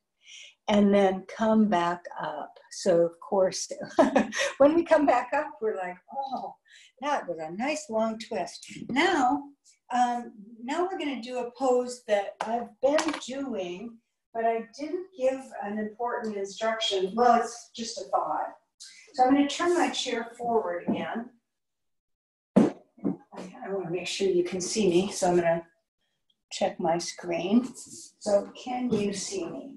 and then come back up. So, of course, when we come back up, we're like, oh, that was a nice long twist. Now, um, now we're going to do a pose that I've been doing, but I didn't give an important instruction. Well, it's just a thought. So I'm going to turn my chair forward again. I want to make sure you can see me, so I'm going to check my screen. So can you see me?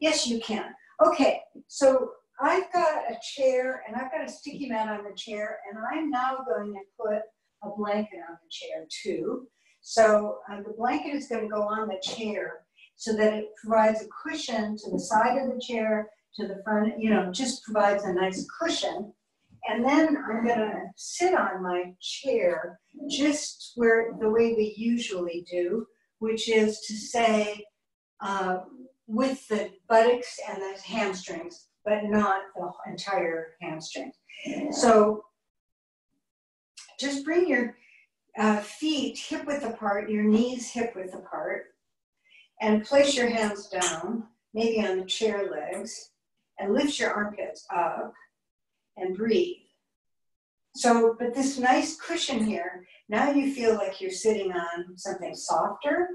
Yes, you can. Okay, so I've got a chair and I've got a sticky mat on the chair and I'm now going to put a blanket on the chair too. So uh, the blanket is going to go on the chair so that it provides a cushion to the side of the chair, to the front, you know, just provides a nice cushion. And then I'm going to sit on my chair just where the way we usually do, which is to say, uh, with the buttocks and the hamstrings, but not the entire hamstring. So just bring your uh, feet hip width apart, your knees hip width apart, and place your hands down, maybe on the chair legs, and lift your armpits up and breathe. So, but this nice cushion here, now you feel like you're sitting on something softer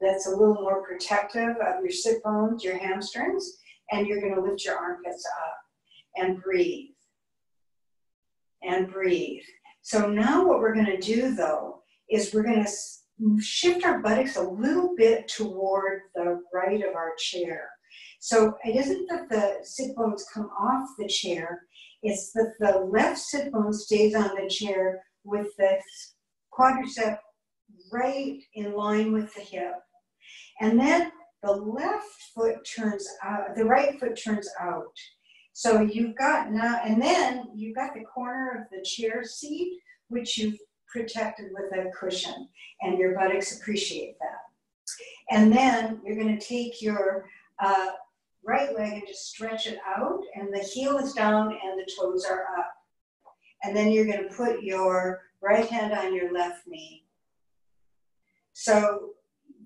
that's a little more protective of your sit bones, your hamstrings, and you're going to lift your armpits up and breathe. And breathe. So now what we're going to do though is we're going to shift our buttocks a little bit toward the right of our chair. So it isn't that the sit bones come off the chair, it's that the left sit bone stays on the chair with the quadricep right in line with the hip. And then the left foot turns out, the right foot turns out. So you've got now, and then you've got the corner of the chair seat, which you've protected with a cushion, and your buttocks appreciate that. And then you're going to take your uh, right leg and just stretch it out, and the heel is down and the toes are up. And then you're going to put your right hand on your left knee. So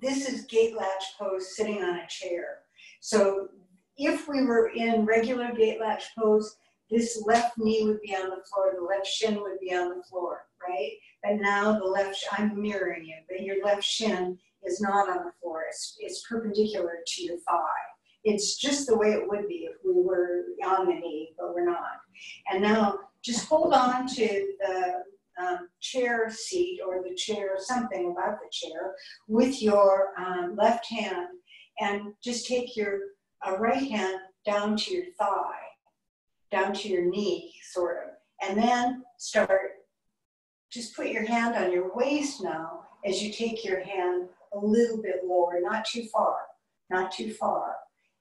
this is gate latch pose sitting on a chair. So if we were in regular gate latch pose, this left knee would be on the floor, the left shin would be on the floor, right? But now the left, I'm mirroring you, but your left shin is not on the floor. It's, it's perpendicular to your thigh. It's just the way it would be if we were on the knee, but we're not. And now just hold on to the um, chair seat or the chair, something about the chair, with your um, left hand and just take your uh, right hand down to your thigh, down to your knee, sort of. And then start, just put your hand on your waist now as you take your hand a little bit lower, not too far, not too far.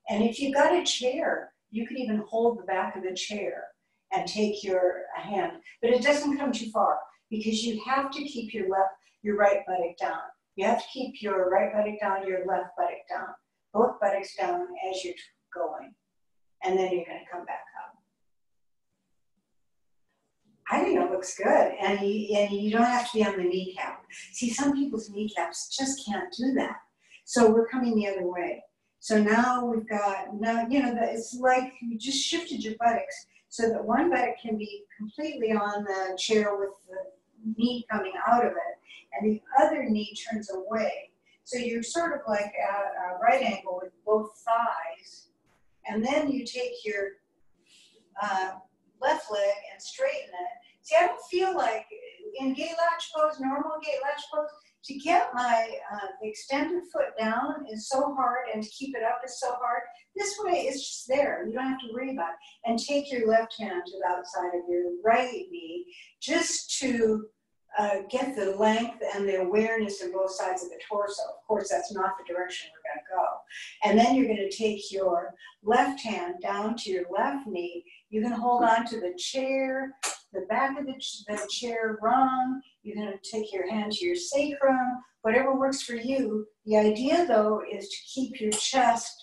And if you've got a chair, you can even hold the back of the chair and take your hand, but it doesn't come too far because you have to keep your left, your right buttock down. You have to keep your right buttock down, your left buttock down, both buttocks down as you're going. And then you're going to come back up. I think it looks good. And you, and you don't have to be on the kneecap. See, some people's kneecaps just can't do that. So we're coming the other way. So now we've got, now, you know, it's like you just shifted your buttocks so that one buttock can be completely on the chair with the knee coming out of it, and the other knee turns away. So you're sort of like at a right angle with both thighs, and then you take your uh, left leg and straighten it. See, I don't feel like in gate latch pose, normal gate latch pose, to get my uh, extended foot down is so hard and to keep it up is so hard. This way it's just there. You don't have to worry about it. And take your left hand to the outside of your right knee just to uh, get the length and the awareness in both sides of the torso. Of course, that's not the direction we're going to go. And then you're going to take your left hand down to your left knee. You can hold on to the chair, the back of the, ch the chair rung. You're going to take your hand to your sacrum, whatever works for you. The idea, though, is to keep your chest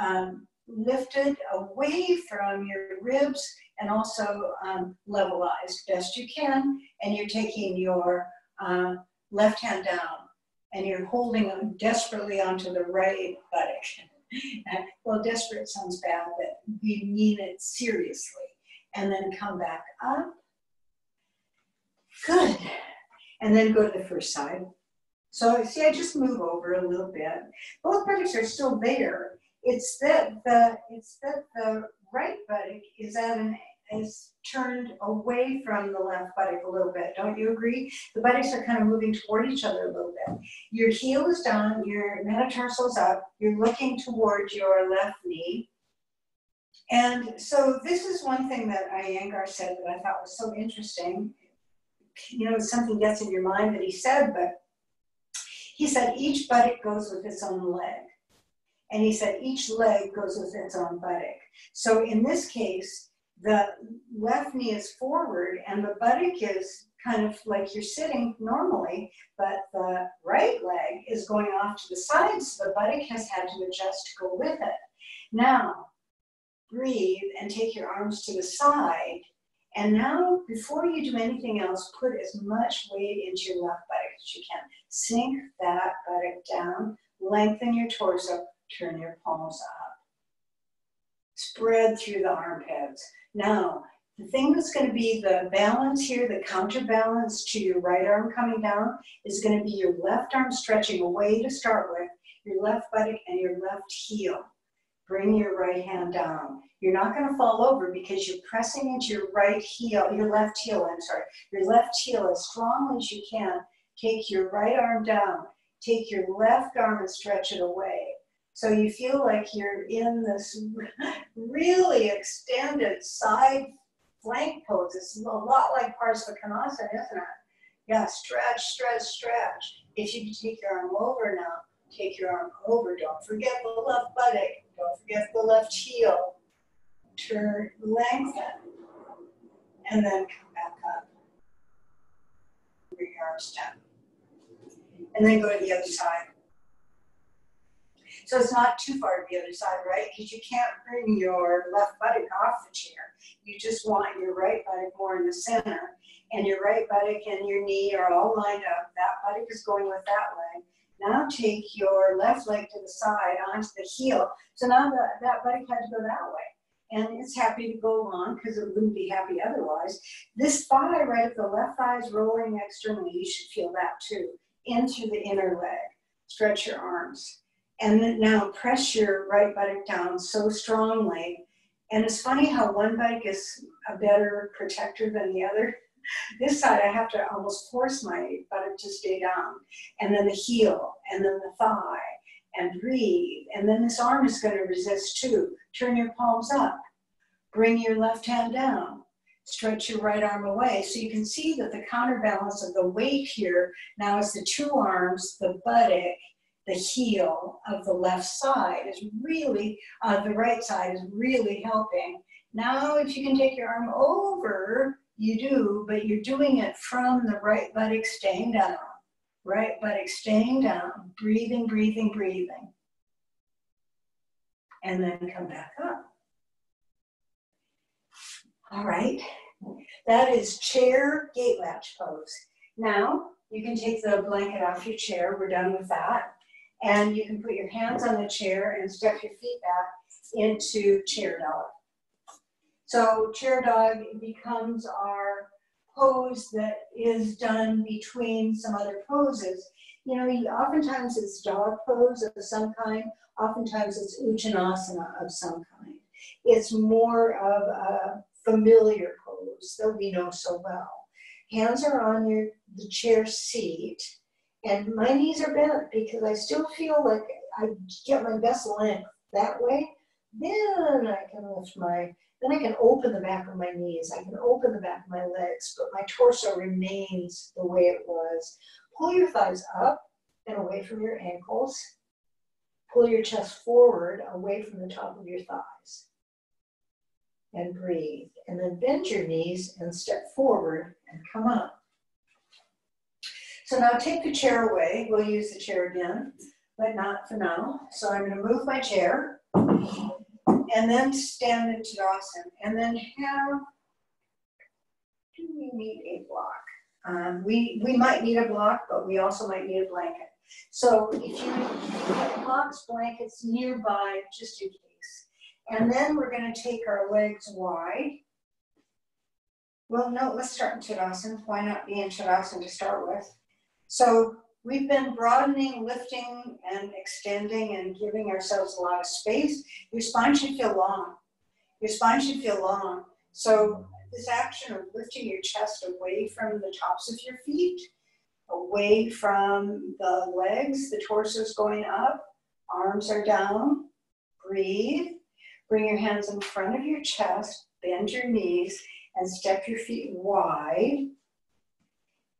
um, lifted away from your ribs and also um, levelized best you can. And you're taking your uh, left hand down and you're holding them desperately onto the right buttock. well, desperate sounds bad, but we mean it seriously. And then come back up. Good. And then go to the first side. So see, I just move over a little bit. Both buttocks are still there. It's that the it's that the right buttock is at an is turned away from the left buttock a little bit. Don't you agree? The buttocks are kind of moving toward each other a little bit. Your heel is down, your metatarsal's up, you're looking toward your left knee. And so this is one thing that Iyengar said that I thought was so interesting. You know, something gets in your mind that he said, but he said each buttock goes with its own leg. And he said each leg goes with its own buttock. So in this case, the left knee is forward and the buttock is kind of like you're sitting normally, but the right leg is going off to the side, so the buttock has had to adjust to go with it. Now, breathe and take your arms to the side. And now, before you do anything else, put as much weight into your left buttock as you can. Sink that buttock down, lengthen your torso, turn your palms up. Spread through the armpits. Now, the thing that's going to be the balance here, the counterbalance to your right arm coming down, is going to be your left arm stretching away to start with, your left buttock and your left heel. Bring your right hand down. You're not going to fall over because you're pressing into your right heel, your left heel, I'm sorry, your left heel as strongly as you can. Take your right arm down. Take your left arm and stretch it away. So you feel like you're in this really extended side flank pose. It's a lot like Parsvakonasana, isn't it? Yeah, stretch, stretch, stretch. If you can take your arm over now, take your arm over. Don't forget the left buttock. Don't forget the left heel. Turn, lengthen, and then come back up. Bring your arms down. And then go to the other side. So it's not too far to the other side, right? Because you can't bring your left buttock off the chair. You just want your right buttock more in the center. And your right buttock and your knee are all lined up. That buttock is going with that leg. Now take your left leg to the side onto the heel. So now the, that buttock had to go that way. And it's happy to go along because it wouldn't be happy otherwise. This thigh right at the left thigh is rolling externally. You should feel that too. Into the inner leg. Stretch your arms And then now press your right buttock down so strongly. And it's funny how one buttock is a better protector than the other. This side, I have to almost force my buttock to stay down. And then the heel, and then the thigh, and breathe. And then this arm is going to resist too. Turn your palms up. Bring your left hand down. Stretch your right arm away. So you can see that the counterbalance of the weight here now is the two arms, the buttock, the heel of the left side is really, uh, the right side is really helping. Now, if you can take your arm over, you do, but you're doing it from the right buttock staying down. Right buttock staying down, breathing, breathing, breathing. And then come back up. All right, that is chair gate latch pose. Now, you can take the blanket off your chair, we're done with that. And you can put your hands on the chair and step your feet back into chair dog. So chair dog becomes our pose that is done between some other poses. You know, oftentimes it's dog pose of some kind, oftentimes it's Uttanasana of some kind. It's more of a familiar pose that we know so well. Hands are on your the chair seat, and my knees are bent because I still feel like I get my best length that way. Then I can lift my then I can open the back of my knees. I can open the back of my legs, but my torso remains the way it was. Pull your thighs up and away from your ankles. Pull your chest forward away from the top of your thighs. And breathe. And then bend your knees and step forward and come up. So now take the chair away. We'll use the chair again, but not for now. So I'm going to move my chair and then stand in Tadasana, and then have, do we need a block? Um, we, we might need a block, but we also might need a blanket. So if you, have blocks, blankets nearby, just in case. And then we're going to take our legs wide. Well, no, let's start in Tadasana. Why not be in Tadasana to start with? So We've been broadening, lifting, and extending and giving ourselves a lot of space. Your spine should feel long. Your spine should feel long. So this action of lifting your chest away from the tops of your feet, away from the legs, the torso is going up, arms are down, breathe. Bring your hands in front of your chest, bend your knees, and step your feet wide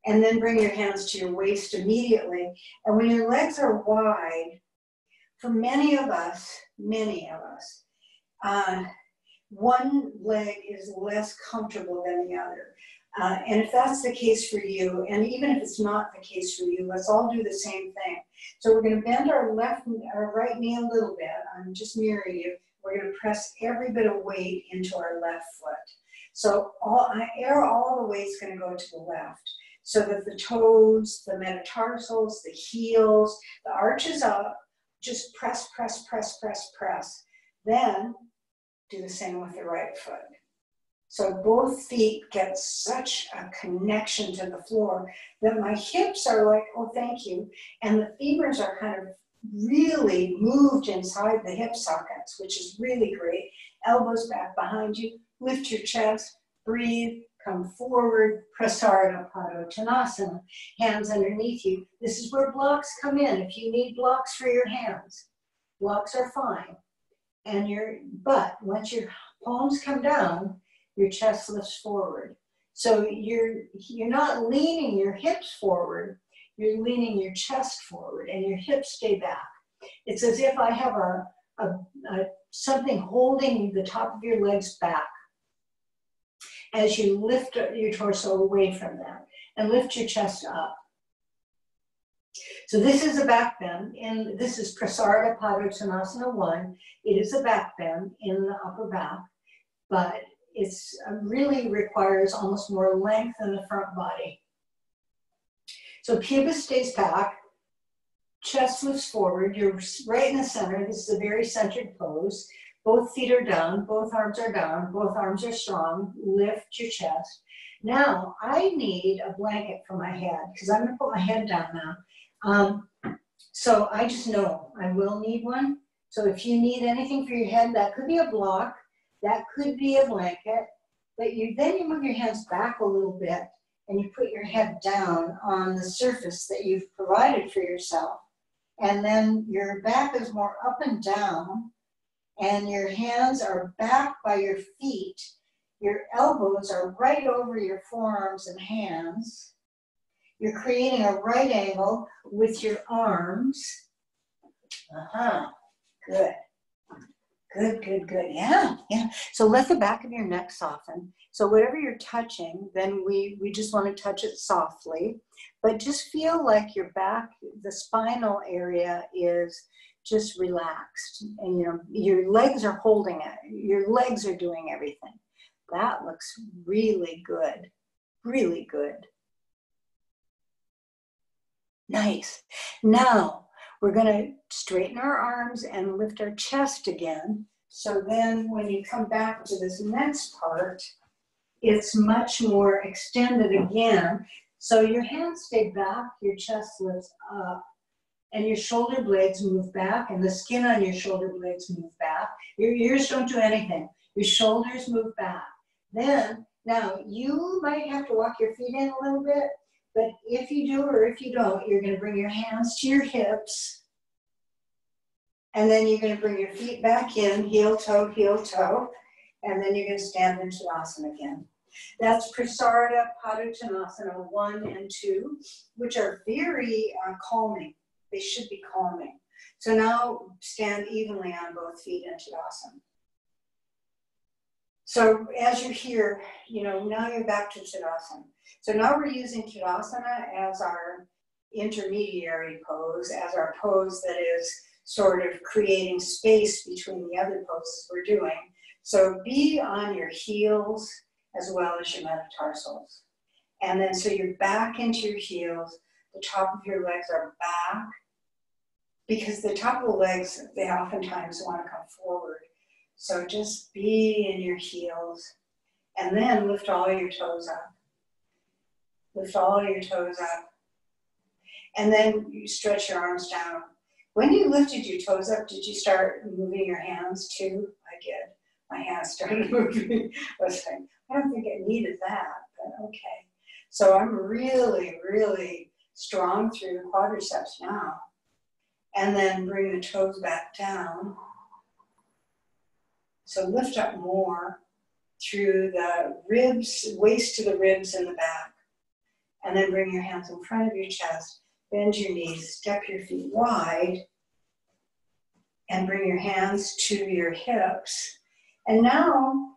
and then bring your hands to your waist immediately. And when your legs are wide, for many of us, many of us, uh, one leg is less comfortable than the other. Uh, and if that's the case for you, and even if it's not the case for you, let's all do the same thing. So we're going to bend our left, our right knee a little bit. I'm just mirroring you. We're going to press every bit of weight into our left foot. So all, air all the weight's going to go to the left so that the toes, the metatarsals, the heels, the arches up, just press, press, press, press, press. Then do the same with the right foot. So both feet get such a connection to the floor that my hips are like, oh, thank you. And the femurs are kind of really moved inside the hip sockets, which is really great. Elbows back behind you, lift your chest, breathe, come forward, Prasarita Padottanasana, hands underneath you. This is where blocks come in. If you need blocks for your hands, blocks are fine. And your, but once your palms come down, your chest lifts forward. So you're, you're not leaning your hips forward, you're leaning your chest forward and your hips stay back. It's as if I have a, a, a something holding the top of your legs back as you lift your torso away from them and lift your chest up. So this is a back bend, and this is Prasarita Padottanasana 1. It is a back bend in the upper back, but it uh, really requires almost more length in the front body. So pubis stays back, chest moves forward, you're right in the center. This is a very centered pose. Both feet are down, both arms are down, both arms are strong. Lift your chest. Now, I need a blanket for my head because I'm going to put my head down now. Um, So I just know I will need one. So if you need anything for your head, that could be a block, that could be a blanket, but you then you move your hands back a little bit and you put your head down on the surface that you've provided for yourself. And then your back is more up and down, and your hands are back by your feet. Your elbows are right over your forearms and hands. You're creating a right angle with your arms. Uh huh. Good. Good, good, good. Yeah, yeah. So let the back of your neck soften. So whatever you're touching, then we, we just want to touch it softly. But just feel like your back, the spinal area is just relaxed. And you know, your legs are holding it. Your legs are doing everything. That looks really good. Really good. Nice. Now, we're going to straighten our arms and lift our chest again. So then when you come back to this next part, it's much more extended again. So your hands stay back, your chest lifts up, and your shoulder blades move back, and the skin on your shoulder blades move back. Your ears don't do anything. Your shoulders move back. Then, now you might have to walk your feet in a little bit, but if you do or if you don't, you're going to bring your hands to your hips. And then you're going to bring your feet back in, heel, toe, heel, toe. And then you're to stand into Tadasana again. That's Prasarita Padottanasana 1 and 2, which are very uh, calming. They should be calming. So now stand evenly on both feet into Tadasana. So as you're here, you know, now you're back to Tadasana. So now we're using Tadasana as our intermediary pose, as our pose that is sort of creating space between the other poses we're doing. So be on your heels as well as your metatarsals. And then so you're back into your heels, the top of your legs are back, because the top of the legs, they oftentimes want to come forward. So just be in your heels and then lift all your toes up. Lift all your toes up. And then you stretch your arms down. When you lifted your toes up, did you start moving your hands too? I did. My hands started moving. I was I don't think I needed that, but okay. So I'm really, really strong through the quadriceps now. And then bring the toes back down. So lift up more through the ribs, waist to the ribs in the back. And then bring your hands in front of your chest, bend your knees, step your feet wide, and bring your hands to your hips. And now,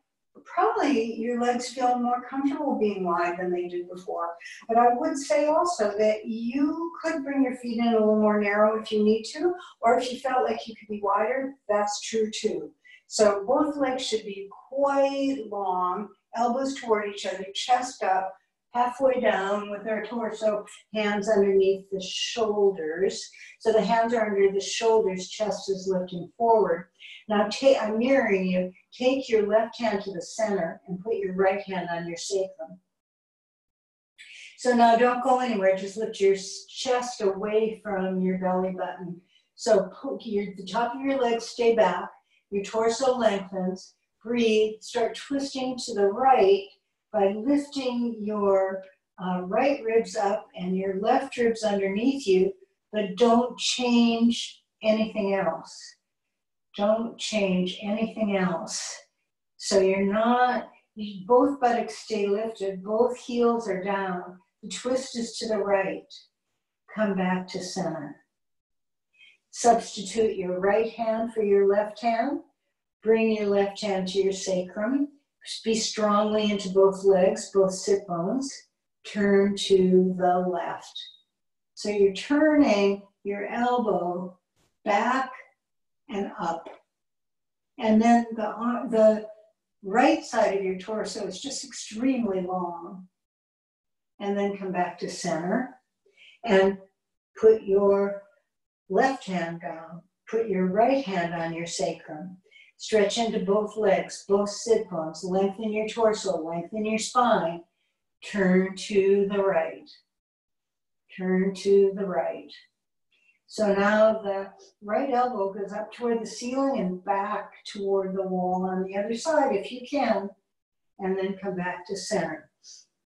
probably your legs feel more comfortable being wide than they did before. But I would say also that you could bring your feet in a little more narrow if you need to, or if you felt like you could be wider, that's true too. So both legs should be quite long, elbows toward each other, chest up, halfway down with our torso, hands underneath the shoulders. So the hands are under the shoulders, chest is lifting forward. Now take, I'm mirroring you. Take your left hand to the center and put your right hand on your sacrum. So now don't go anywhere, just lift your chest away from your belly button. So your, the top of your legs stay back, your torso lengthens, breathe, start twisting to the right by lifting your uh, right ribs up and your left ribs underneath you, but don't change anything else. Don't change anything else. So you're not, both buttocks stay lifted, both heels are down. The twist is to the right. Come back to center. Substitute your right hand for your left hand. Bring your left hand to your sacrum be strongly into both legs, both sit bones. Turn to the left. So you're turning your elbow back and up. And then the, uh, the right side of your torso is just extremely long. And then come back to center and put your left hand down. Put your right hand on your sacrum. Stretch into both legs, both sit bones. Lengthen your torso, lengthen your spine. Turn to the right. Turn to the right. So now the right elbow goes up toward the ceiling and back toward the wall on the other side if you can, and then come back to center.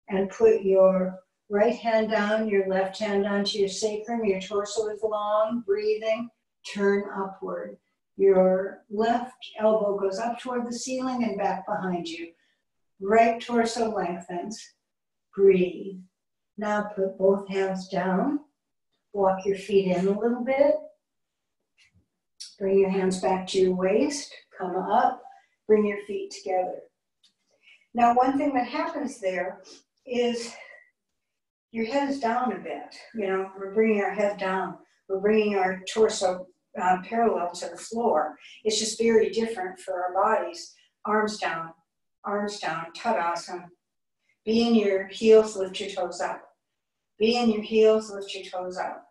And put your right hand down, your left hand onto your sacrum, your torso is long, breathing, turn upward. Your left elbow goes up toward the ceiling and back behind you. Right torso lengthens. Breathe. Now put both hands down. Walk your feet in a little bit. Bring your hands back to your waist. Come up. Bring your feet together. Now, one thing that happens there is your head is down a bit. You know, we're bringing our head down. We're bringing our torso uh, parallel to the floor. It's just very different for our bodies. Arms down, arms down, Tadasana. Be in your heels, lift your toes up. Be in your heels, lift your toes up.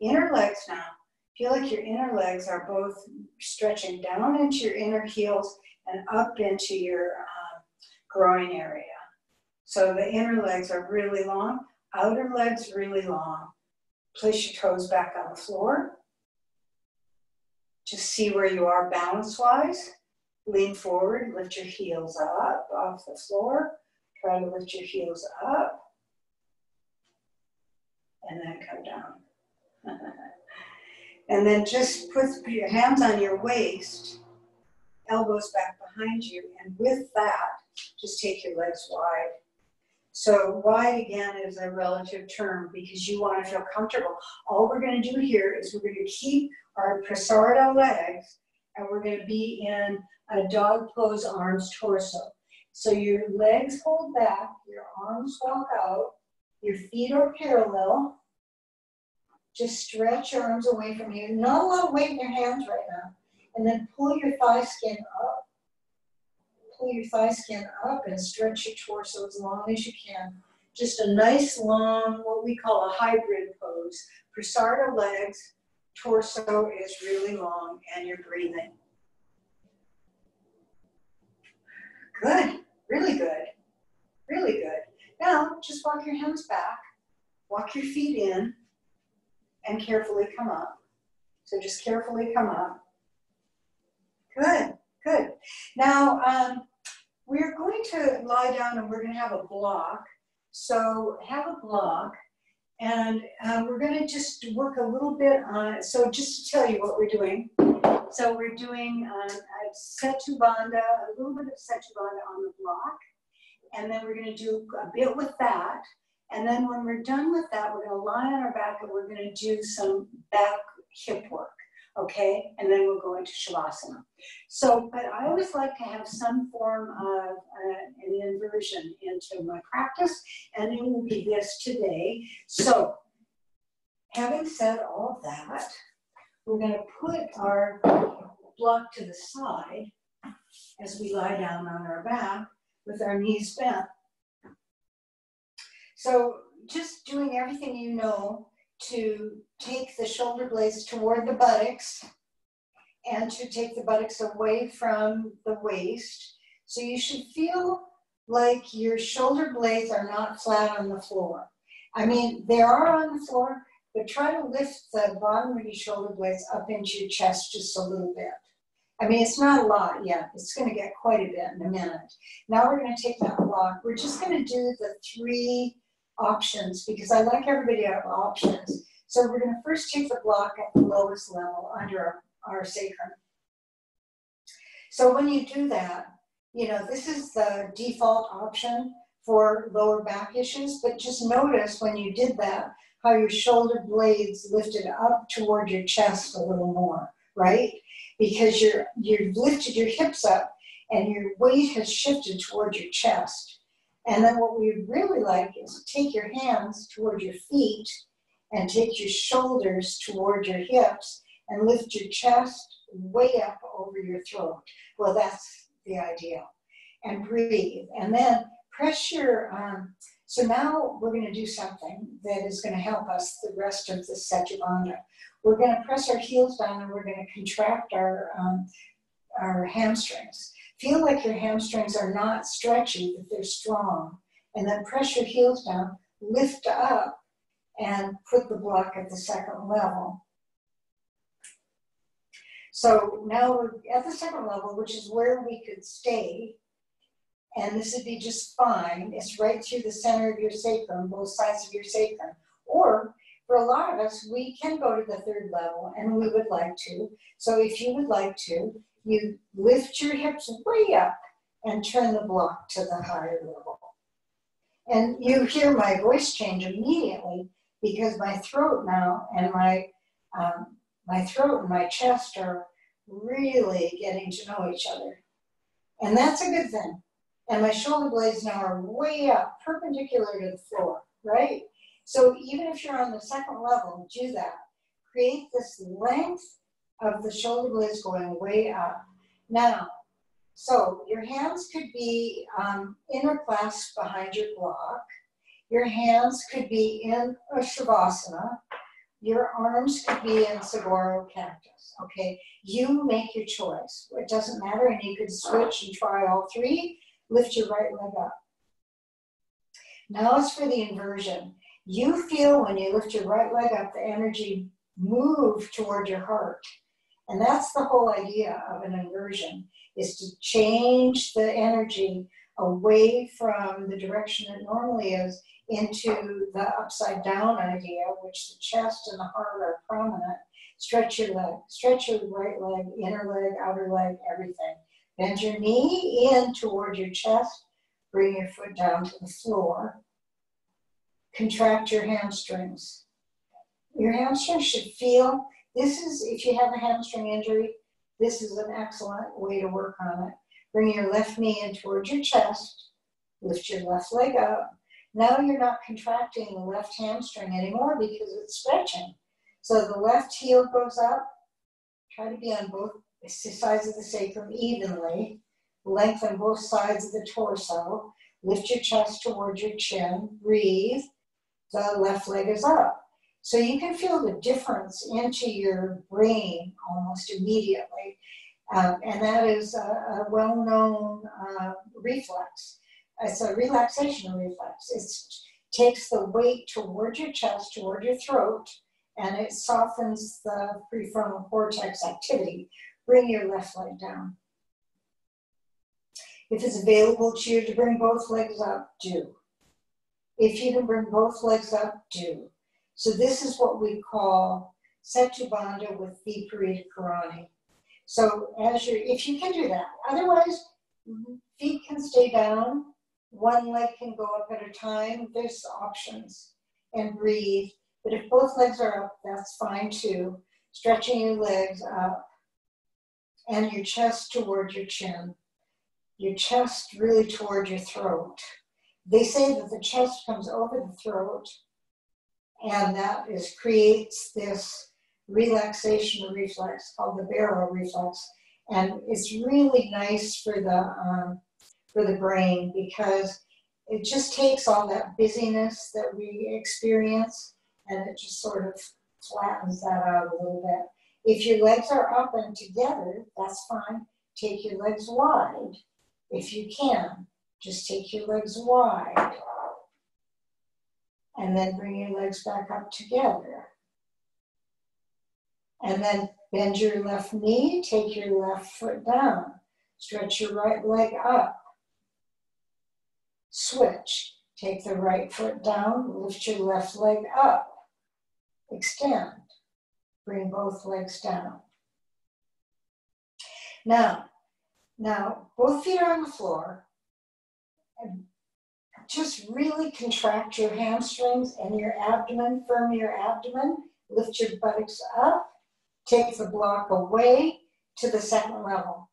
Inner legs now. Feel like your inner legs are both stretching down into your inner heels and up into your um, groin area. So the inner legs are really long, outer legs really long. Place your toes back on the floor. Just see where you are balance wise. Lean forward, lift your heels up off the floor. Try to lift your heels up. And then come down. and then just put your hands on your waist, elbows back behind you. And with that, just take your legs wide. So wide again is a relative term because you want to feel comfortable. All we're going to do here is we're going to keep our prasarita legs and we're going to be in a dog pose arms torso. So your legs hold back, your arms walk out, your feet are parallel. Just stretch your arms away from you. Not a lot of weight in your hands right now. And then pull your thigh skin up. Pull your thigh skin up and stretch your torso as long as you can. Just a nice long, what we call a hybrid pose. Prasarita legs, torso is really long and you're breathing. Good, really good, really good. Now, just walk your hands back, walk your feet in, and carefully come up. So just carefully come up. Good, good. Now, um, we're going to lie down and we're going to have a block. So have a block and uh, we're going to just work a little bit on it. So just to tell you what we're doing. So we're doing um, a Setu Bandha, a little bit of Setu Bandha on the block. And then we're going to do a bit with that. And then when we're done with that, we're to lie on our back and we're going to do some back hip work okay? And then we'll go into Shavasana. So, but I always like to have some form of uh, an inversion into my practice, and it will be this today. So, having said all that, we're going to put our block to the side as we lie down on our back with our knees bent. So, just doing everything you know to take the shoulder blades toward the buttocks and to take the buttocks away from the waist. So you should feel like your shoulder blades are not flat on the floor. I mean, they are on the floor, but try to lift the bottom of your shoulder blades up into your chest just a little bit. I mean, it's not a lot yet. It's going to get quite a bit in a minute. Now we're going to take that block. We're just going to do the three options because I like everybody to have options. So we're going to first take the block at the lowest level under our, our sacrum. So when you do that, you know, this is the default option for lower back issues, but just notice when you did that, how your shoulder blades lifted up toward your chest a little more, right? Because you're, you've lifted your hips up and your weight has shifted toward your chest. And then what we'd really like is take your hands toward your feet and take your shoulders toward your hips and lift your chest way up over your throat. Well, that's the ideal. And breathe. And then press your, um, so now we're going to do something that is going to help us the rest of the Setu Bandha. We're going to press our heels down and we're going to contract our, um, our hamstrings. Feel like your hamstrings are not stretchy, but they're strong. And then press your heels down, lift up, and put the block at the second level. So now we're at the second level, which is where we could stay. And this would be just fine. It's right through the center of your sacrum, both sides of your sacrum. Or for a lot of us, we can go to the third level and we would like to. So if you would like to, you lift your hips way up and turn the block to the higher level. And you hear my voice change immediately because my throat now and my um, my throat and my chest are really getting to know each other. And that's a good thing. And my shoulder blades now are way up, perpendicular to the floor, right? So even if you're on the second level, do that. Create this length of the shoulder blades going way up. Now, so your hands could be um, interclasped behind your block. Your hands could be in a shavasana. Your arms could be in Saguaro cactus. Okay, you make your choice. It doesn't matter, and you could switch and try all three. Lift your right leg up. Now it's for the inversion. You feel when you lift your right leg up, the energy move toward your heart. And that's the whole idea of an inversion, is to change the energy away from the direction it normally is into the upside down idea, which the chest and the heart are prominent. Stretch your leg, stretch your right leg, inner leg, outer leg, everything. Bend your knee in toward your chest, bring your foot down to the floor. Contract your hamstrings. Your hamstrings should feel this is, if you have a hamstring injury, this is an excellent way to work on it. Bring your left knee in towards your chest, lift your left leg up. Now you're not contracting the left hamstring anymore because it's stretching. So the left heel goes up. Try to be on both sides of the sacrum evenly. Lengthen both sides of the torso. Lift your chest towards your chin. Breathe. The left leg is up. So you can feel the difference into your brain almost immediately. Um, and that is a, a well known uh, reflex. It's a relaxation reflex. It takes the weight toward your chest, toward your throat, and it softens the prefrontal cortex activity. Bring your left leg down. If it's available to you to bring both legs up, do. If you can bring both legs up, do. So this is what we call Setu Bandha with Viparita Karani. So as you if you can do that, otherwise mm-hmm. feet can stay down, one leg can go up at a time. There's options and breathe. But if both legs are up, that's fine too. Stretching your legs up and your chest toward your chin, your chest really toward your throat. They say that the chest comes over the throat and that is creates this relaxation reflex called the baroreflex, and it's really nice for the um, for the brain because it just takes all that busyness that we experience and it just sort of flattens that out a little bit. If your legs are up and together, that's fine. Take your legs wide if you can. Just take your legs wide and then bring your legs back up together. And then bend your left knee, take your left foot down, stretch your right leg up. Switch, take the right foot down, lift your left leg up, extend, bring both legs down. Now, now both feet are on the floor, just really contract your hamstrings and your abdomen, firm your abdomen, lift your buttocks up, take the block away to the second level.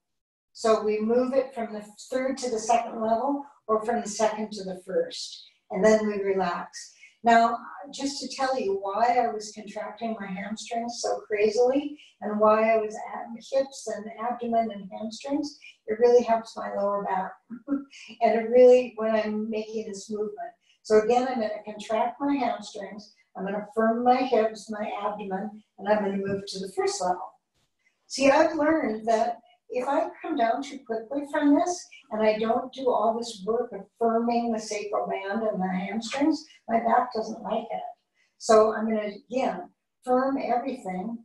So we move it from the third to the second level or from the second to the first, and then we relax. Now, just to tell you why I was contracting my hamstrings so crazily and why I was at hips and abdomen and hamstrings, it really helps my lower back. and it really, when I'm making this movement. So again, I'm going to contract my hamstrings. I'm going to firm my hips, my abdomen, and I'm going to move to the first level. See, I've learned that if I come down too quickly from this and I don't do all this work of firming the sacral band and the hamstrings, my back doesn't like it. So I'm going to, again, firm everything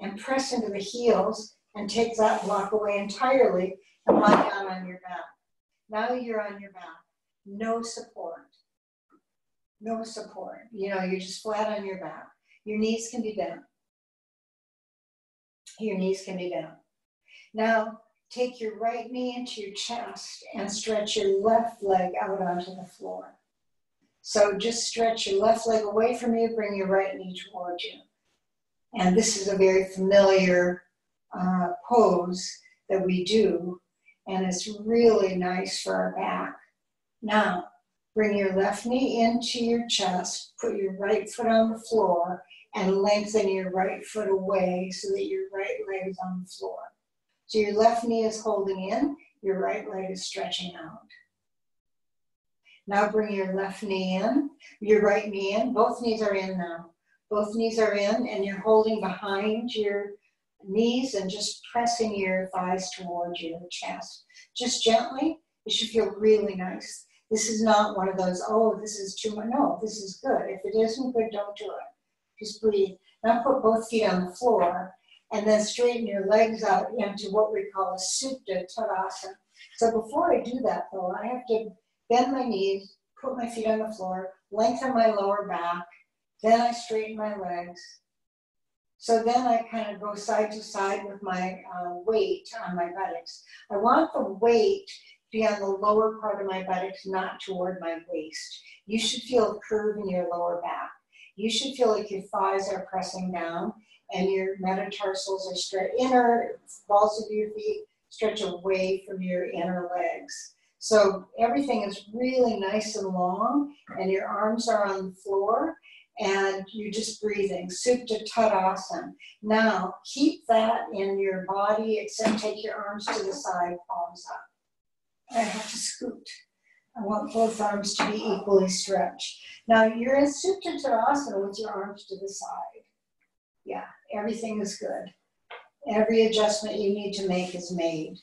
and press into the heels, and take that block away entirely and lie down on your back. Now you're on your back. No support. No support. You know, you're just flat on your back. Your knees can be bent. Your knees can be bent. Now, take your right knee into your chest and stretch your left leg out onto the floor. So just stretch your left leg away from you, bring your right knee towards you. And this is a very familiar uh, pose that we do, and it's really nice for our back. Now, bring your left knee into your chest, put your right foot on the floor, and lengthen your right foot away so that your right leg is on the floor. So your left knee is holding in, your right leg is stretching out. Now bring your left knee in, your right knee in. Both knees are in now. Both knees are in, and you're holding behind your knees and just pressing your thighs towards your chest. Just gently. It should feel really nice. This is not one of those, oh, this is too much. No, this is good. If it isn't good, don't do it. Just breathe. Now put both feet on the floor and then straighten your legs out into what we call a Supta Tadasana. So before I do that though, I have to bend my knees, put my feet on the floor, lengthen my lower back, then I straighten my legs. So then I kind of go side to side with my uh, weight on my buttocks. I want the weight to be on the lower part of my buttocks, not toward my waist. You should feel a curve in your lower back. You should feel like your thighs are pressing down and your metatarsals are straight, inner balls of your feet stretch away from your inner legs. So everything is really nice and long, and your arms are on the floor, and you're just breathing. Supta Tadasana. Now, keep that in your body, except take your arms to the side, palms up. I have to scoot. I want both arms to be equally stretched. Now, you're in Supta Tadasana with your arms to the side. Yeah, everything is good. Every adjustment you need to make is made.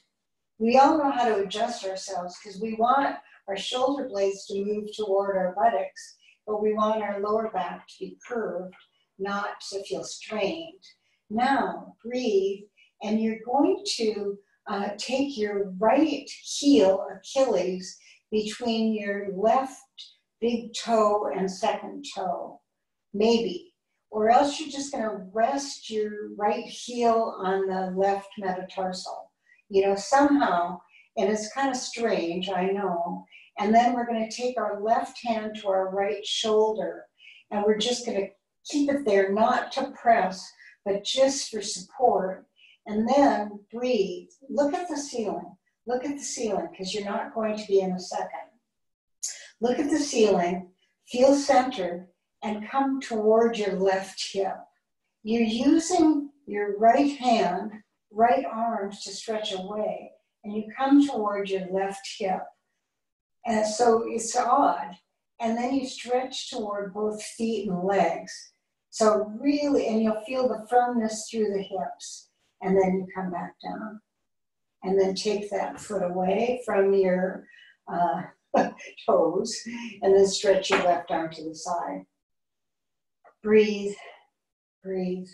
We all know how to adjust ourselves because we want our shoulder blades to move toward our buttocks, but we want our lower back to be curved, not to feel strained. Now, breathe, and you're going to uh, take your right heel, Achilles, between your left big toe and second toe, maybe or else you're just going to rest your right heel on the left metatarsal. You know, somehow, and it's kind of strange, I know. And then we're going to take our left hand to our right shoulder, and we're just going to keep it there, not to press, but just for support. And then breathe. Look at the ceiling. Look at the ceiling, because you're not going to be in a second. Look at the ceiling, feel centered, and come toward your left hip. You're using your right hand, right arms to stretch away, and you come toward your left hip. And so it's odd. And then you stretch toward both feet and legs. So really, and you'll feel the firmness through the hips. And then you come back down. And then take that foot away from your uh, toes, and then stretch your left arm to the side breathe, breathe.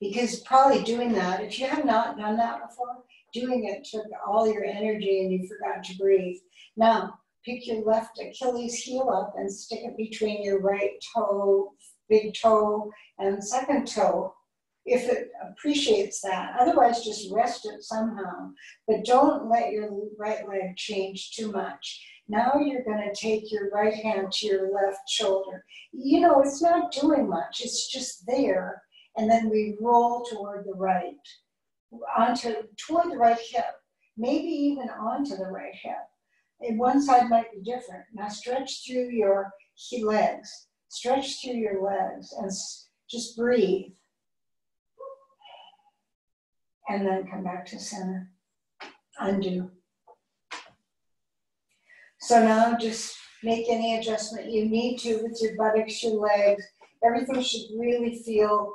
Because probably doing that, if you have not done that before, doing it took all your energy and you forgot to breathe. Now, pick your left Achilles heel up and stick it between your right toe, big toe, and second toe if it appreciates that. Otherwise, just rest it somehow. But don't let your right leg change too much. Now you're going to take your right hand to your left shoulder. You know, it's not doing much, it's just there. And then we roll toward the right, onto toward the right hip, maybe even onto the right hip. And one side might be different. Now stretch through your legs, stretch through your legs, and just breathe. And then come back to center. Undo. So now just make any adjustment you need to with your buttocks, your legs. Everything should really feel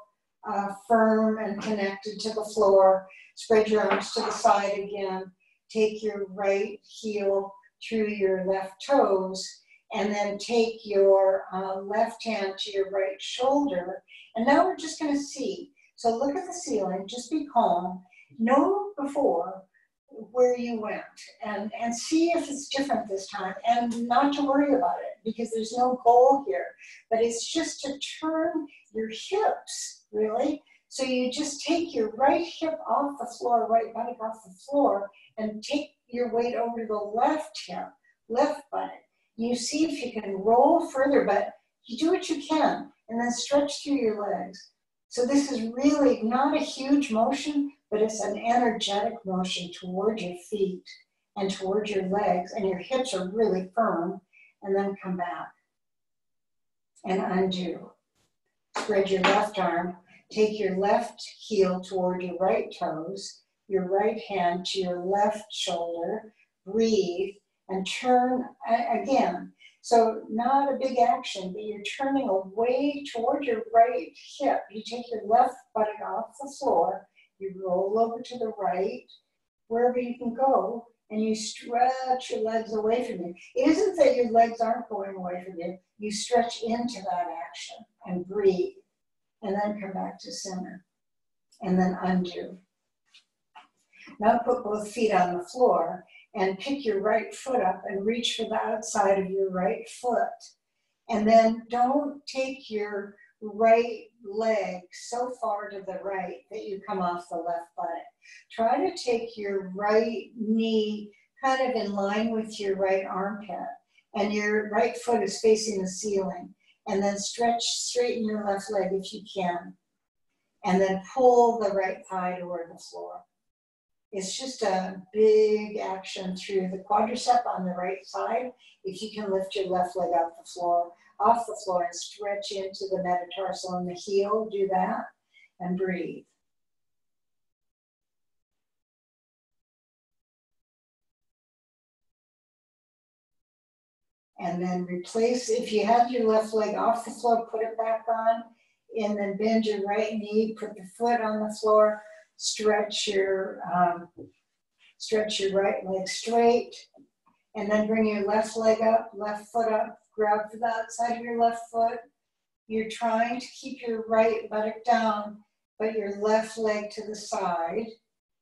uh, firm and connected to the floor. Spread your arms to the side again. Take your right heel through your left toes and then take your uh, left hand to your right shoulder. And now we're just going to see. So look at the ceiling, just be calm, know before where you went and, and see if it's different this time and not to worry about it because there's no goal here. But it's just to turn your hips, really. So you just take your right hip off the floor, right buttock off the floor, and take your weight over to the left hip, left buttock. You see if you can roll further, but you do what you can, and then stretch through your legs. So this is really not a huge motion, but it's an energetic motion toward your feet and toward your legs, and your hips are really firm, and then come back and undo. Spread your left arm, take your left heel toward your right toes, your right hand to your left shoulder, breathe, and turn again. So not a big action, but you're turning away toward your right hip. You take your left buttock off the floor, you roll over to the right, wherever you can go, and you stretch your legs away from you. It isn't that your legs aren't going away from you. You stretch into that action and breathe, and then come back to center, and then undo. Now put both feet on the floor and pick your right foot up and reach for the outside of your right foot. And then don't take your right leg so far to the right that you come off the left buttock. Try to take your right knee kind of in line with your right armpit and your right foot is facing the ceiling. And then stretch, straighten your left leg if you can. And then pull the right thigh toward the floor. It's just a big action through the quadricep on the right side. If you can lift your left leg off the floor, off the floor and stretch into the metatarsal and the heel, do that and breathe. And then replace, if you have your left leg off the floor, put it back on, and then bend your right knee, put the foot on the floor, stretch your um, stretch your right leg straight, and then bring your left leg up, left foot up, grab the outside of your left foot. You're trying to keep your right buttock down, but your left leg to the side,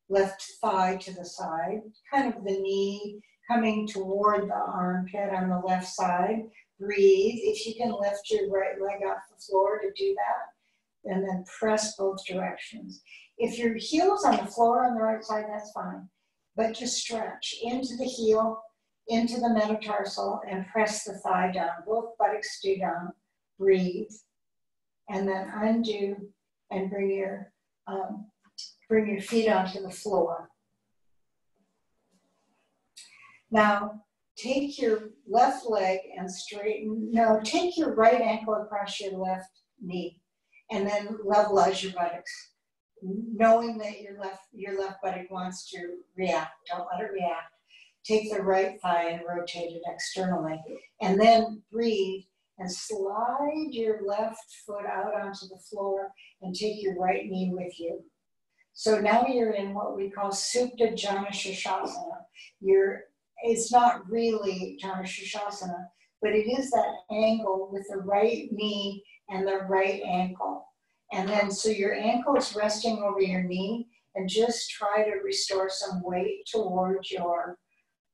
left thigh to the side, kind of the knee coming toward the armpit on the left side. Breathe. If you can lift your right leg off the floor to do that, and then press both directions. If your heel's on the floor on the right side, that's fine. But just stretch into the heel, into the metatarsal, and press the thigh down. Both buttocks stay down. Breathe. And then undo and bring your, um, bring your feet onto the floor. Now, take your left leg and straighten, no, take your right ankle across your left knee and then levelize your buttocks knowing that your left your left buttock wants to react. Don't let it react. Take the right thigh and rotate it externally. And then breathe and slide your left foot out onto the floor and take your right knee with you. So now you're in what we call Supta Janu Sirsasana. You're, it's not really Janu Sirsasana, but it is that angle with the right knee and the right ankle. And then so your ankle is resting over your knee and just try to restore some weight towards your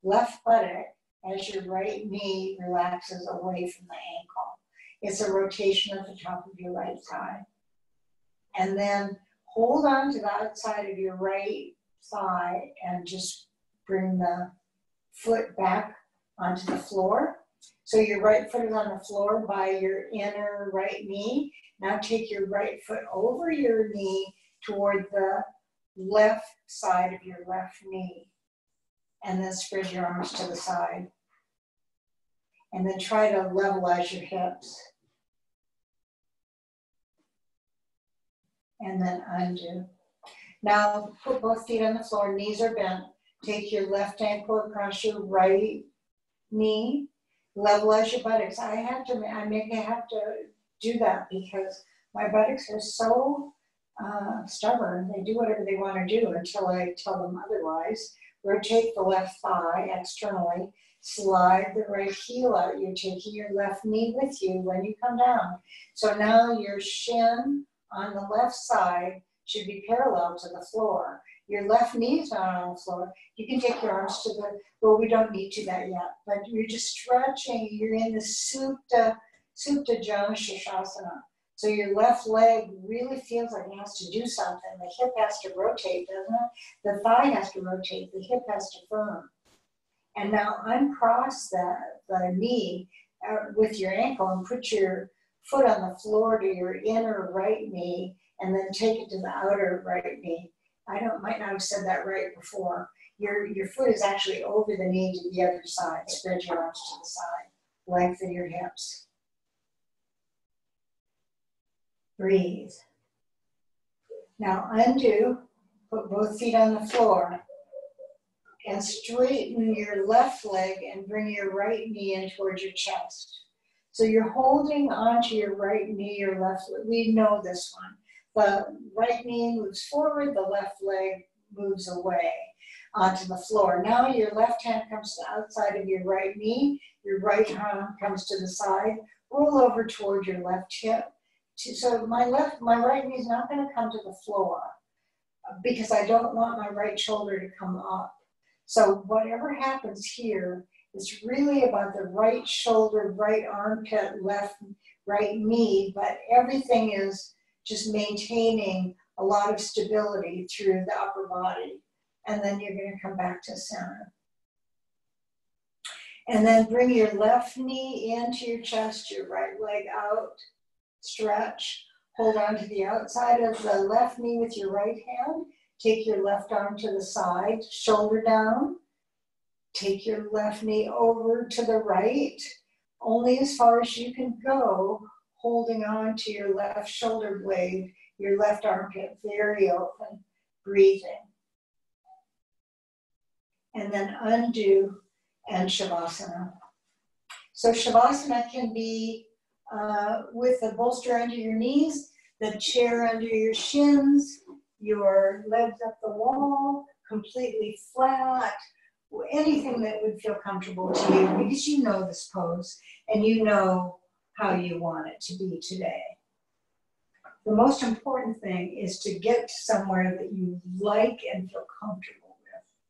left buttock as your right knee relaxes away from the ankle. It's a rotation at the top of your right thigh. And then hold on to the outside of your right thigh and just bring the foot back onto the floor. So your right foot is on the floor by your inner right knee now take your right foot over your knee toward the left side of your left knee. And then spread your arms to the side. And then try to levelize your hips. And then undo. Now put both feet on the floor, knees are bent. Take your left ankle across your right knee. Levelize your buttocks. I have to, I I have to do that because my buttocks are so uh, stubborn. They do whatever they want to do until I tell them otherwise. Rotate the left thigh externally. Slide the right heel out. You're taking your left knee with you when you come down. So now your shin on the left side should be parallel to the floor. Your left knee is not on the floor. You can take your arms to the, well, we don't need to that yet, but you're just stretching. You're in the Supta, Supta Janu Sirsasana. So your left leg really feels like it has to do something. The hip has to rotate, doesn't it? The thigh has to rotate, the hip has to firm. And now uncross the, the knee uh, with your ankle and put your foot on the floor to your inner right knee and then take it to the outer right knee. I don't might not have said that right before. Your your foot is actually over the knee to the other side. Spread your arms to the side. Lengthen your hips. Breathe. Now undo, put both feet on the floor, and straighten your left leg and bring your right knee in towards your chest. So you're holding onto your right knee or left leg. We know this one. The right knee moves forward, the left leg moves away onto the floor. Now your left hand comes to the outside of your right knee, your right arm comes to the side, roll over toward your left hip, so my left, my right knee is not going to come to the floor because I don't want my right shoulder to come up. So whatever happens here is really about the right shoulder, right armpit, left, right knee, but everything is just maintaining a lot of stability through the upper body. And then you're going to come back to center. And then bring your left knee into your chest, your right leg out stretch. Hold on to the outside of the left knee with your right hand. Take your left arm to the side, shoulder down. Take your left knee over to the right, only as far as you can go, holding on to your left shoulder blade, your left armpit very open, breathing. And then undo and Shavasana. So Shavasana can be uh, with a bolster under your knees, the chair under your shins, your legs up the wall, completely flat, anything that would feel comfortable to you because you know this pose and you know how you want it to be today. The most important thing is to get somewhere that you like and feel comfortable with.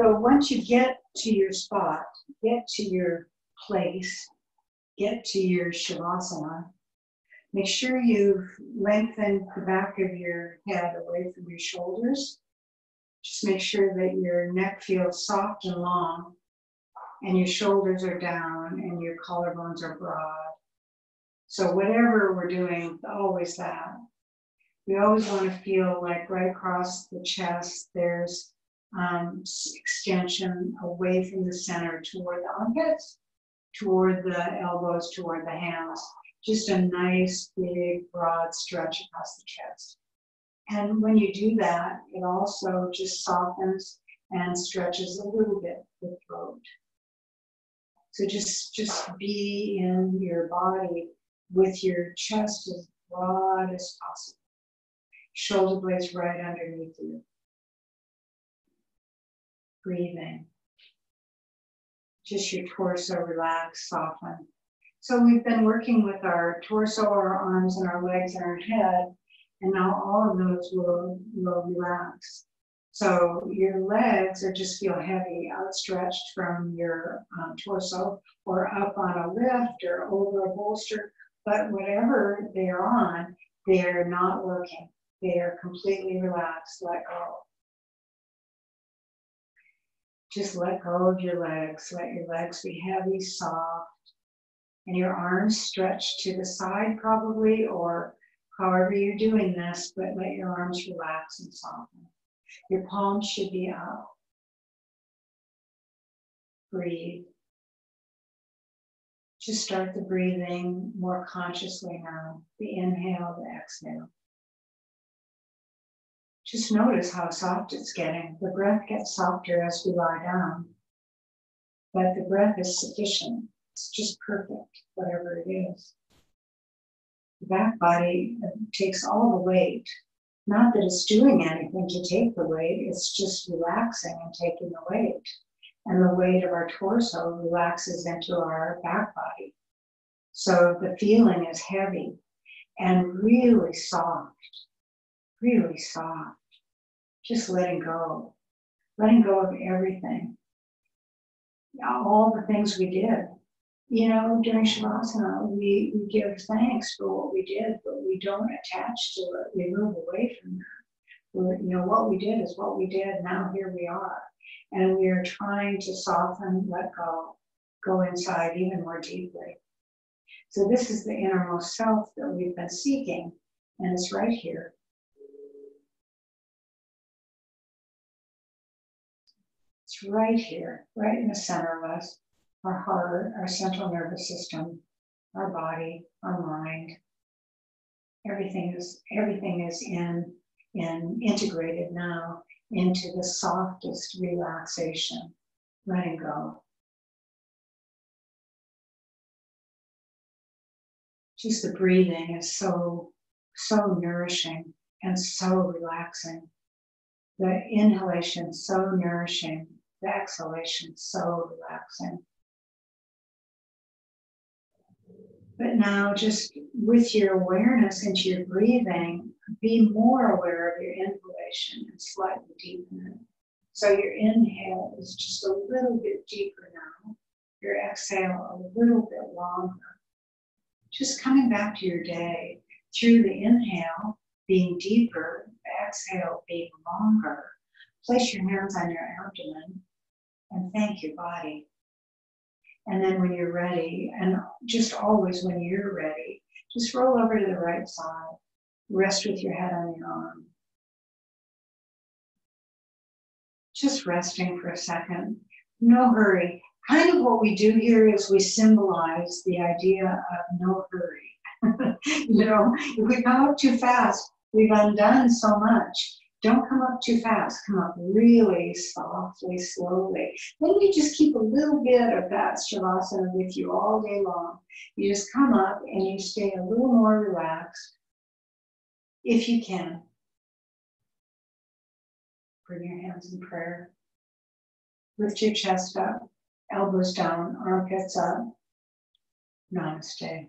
So once you get to your spot, get to your place, get to your Shavasana, make sure you lengthen the back of your head away from your shoulders. Just make sure that your neck feels soft and long and your shoulders are down and your collarbones are broad. So whatever we're doing, always that. We always want to feel like right across the chest, there's um, extension away from the center toward the armpits, toward the elbows, toward the hands. Just a nice, big, broad stretch across the chest. And when you do that, it also just softens and stretches a little bit the throat. So just just be in your body with your chest as broad as possible. Shoulder blades right underneath you breathing. Just your torso relax, soften. So we've been working with our torso, our arms, and our legs and our head, and now all of those will, will relax. So your legs are just feel heavy, outstretched from your um, torso, or up on a lift, or over a bolster. But whatever they're on, they're not working. They are completely relaxed, let go. Just let go of your legs. Let your legs be heavy, soft, and your arms stretch to the side, probably, or however you're doing this, but let your arms relax and soften. Your palms should be up. Breathe. Just start the breathing more consciously now. The inhale, the exhale. Just notice how soft it's getting. The breath gets softer as we lie down, but the breath is sufficient. It's just perfect, whatever it is. The back body uh, takes all the weight. Not that it's doing anything to take the weight, it's just relaxing and taking the weight. And the weight of our torso relaxes into our back body. So the feeling is heavy and really soft, really soft. Just letting go, letting go of everything. All the things we did. You know, during Shavasana, we, we give thanks for what we did, but we don't attach to it. We move away from that. We're, you know, what we did is what we did. Now here we are. And we are trying to soften, let go, go inside even more deeply. So this is the innermost self that we've been seeking, and it's right here. Right here, right in the center of us, our heart, our central nervous system, our body, our mind. Everything is everything is in in integrated now into the softest relaxation, letting go. just the breathing is so, so nourishing and so relaxing. The inhalation so nourishing, the exhalation so relaxing. But now, just with your awareness into your breathing, be more aware of your inhalation and slightly deepen it. So your inhale is just a little bit deeper now, your exhale a little bit longer just coming back to your day through the inhale being deeper, the exhale being longer. Place your hands on your abdomen and thank your body. And then when you're ready, and just always when you're ready, just roll over to the right side. Rest with your head on your arm. Just resting for a second. No hurry kind of what we do here is we symbolize the idea of no hurry. you know, if we come up too fast, we've undone so much. Don't come up too fast. Come up really softly, slowly. Then you just keep a little bit of that shavasana with you all day long. You just come up and you stay a little more relaxed if you can. Bring your hands in prayer. Lift your chest up elbows down, armpits up. Namaste.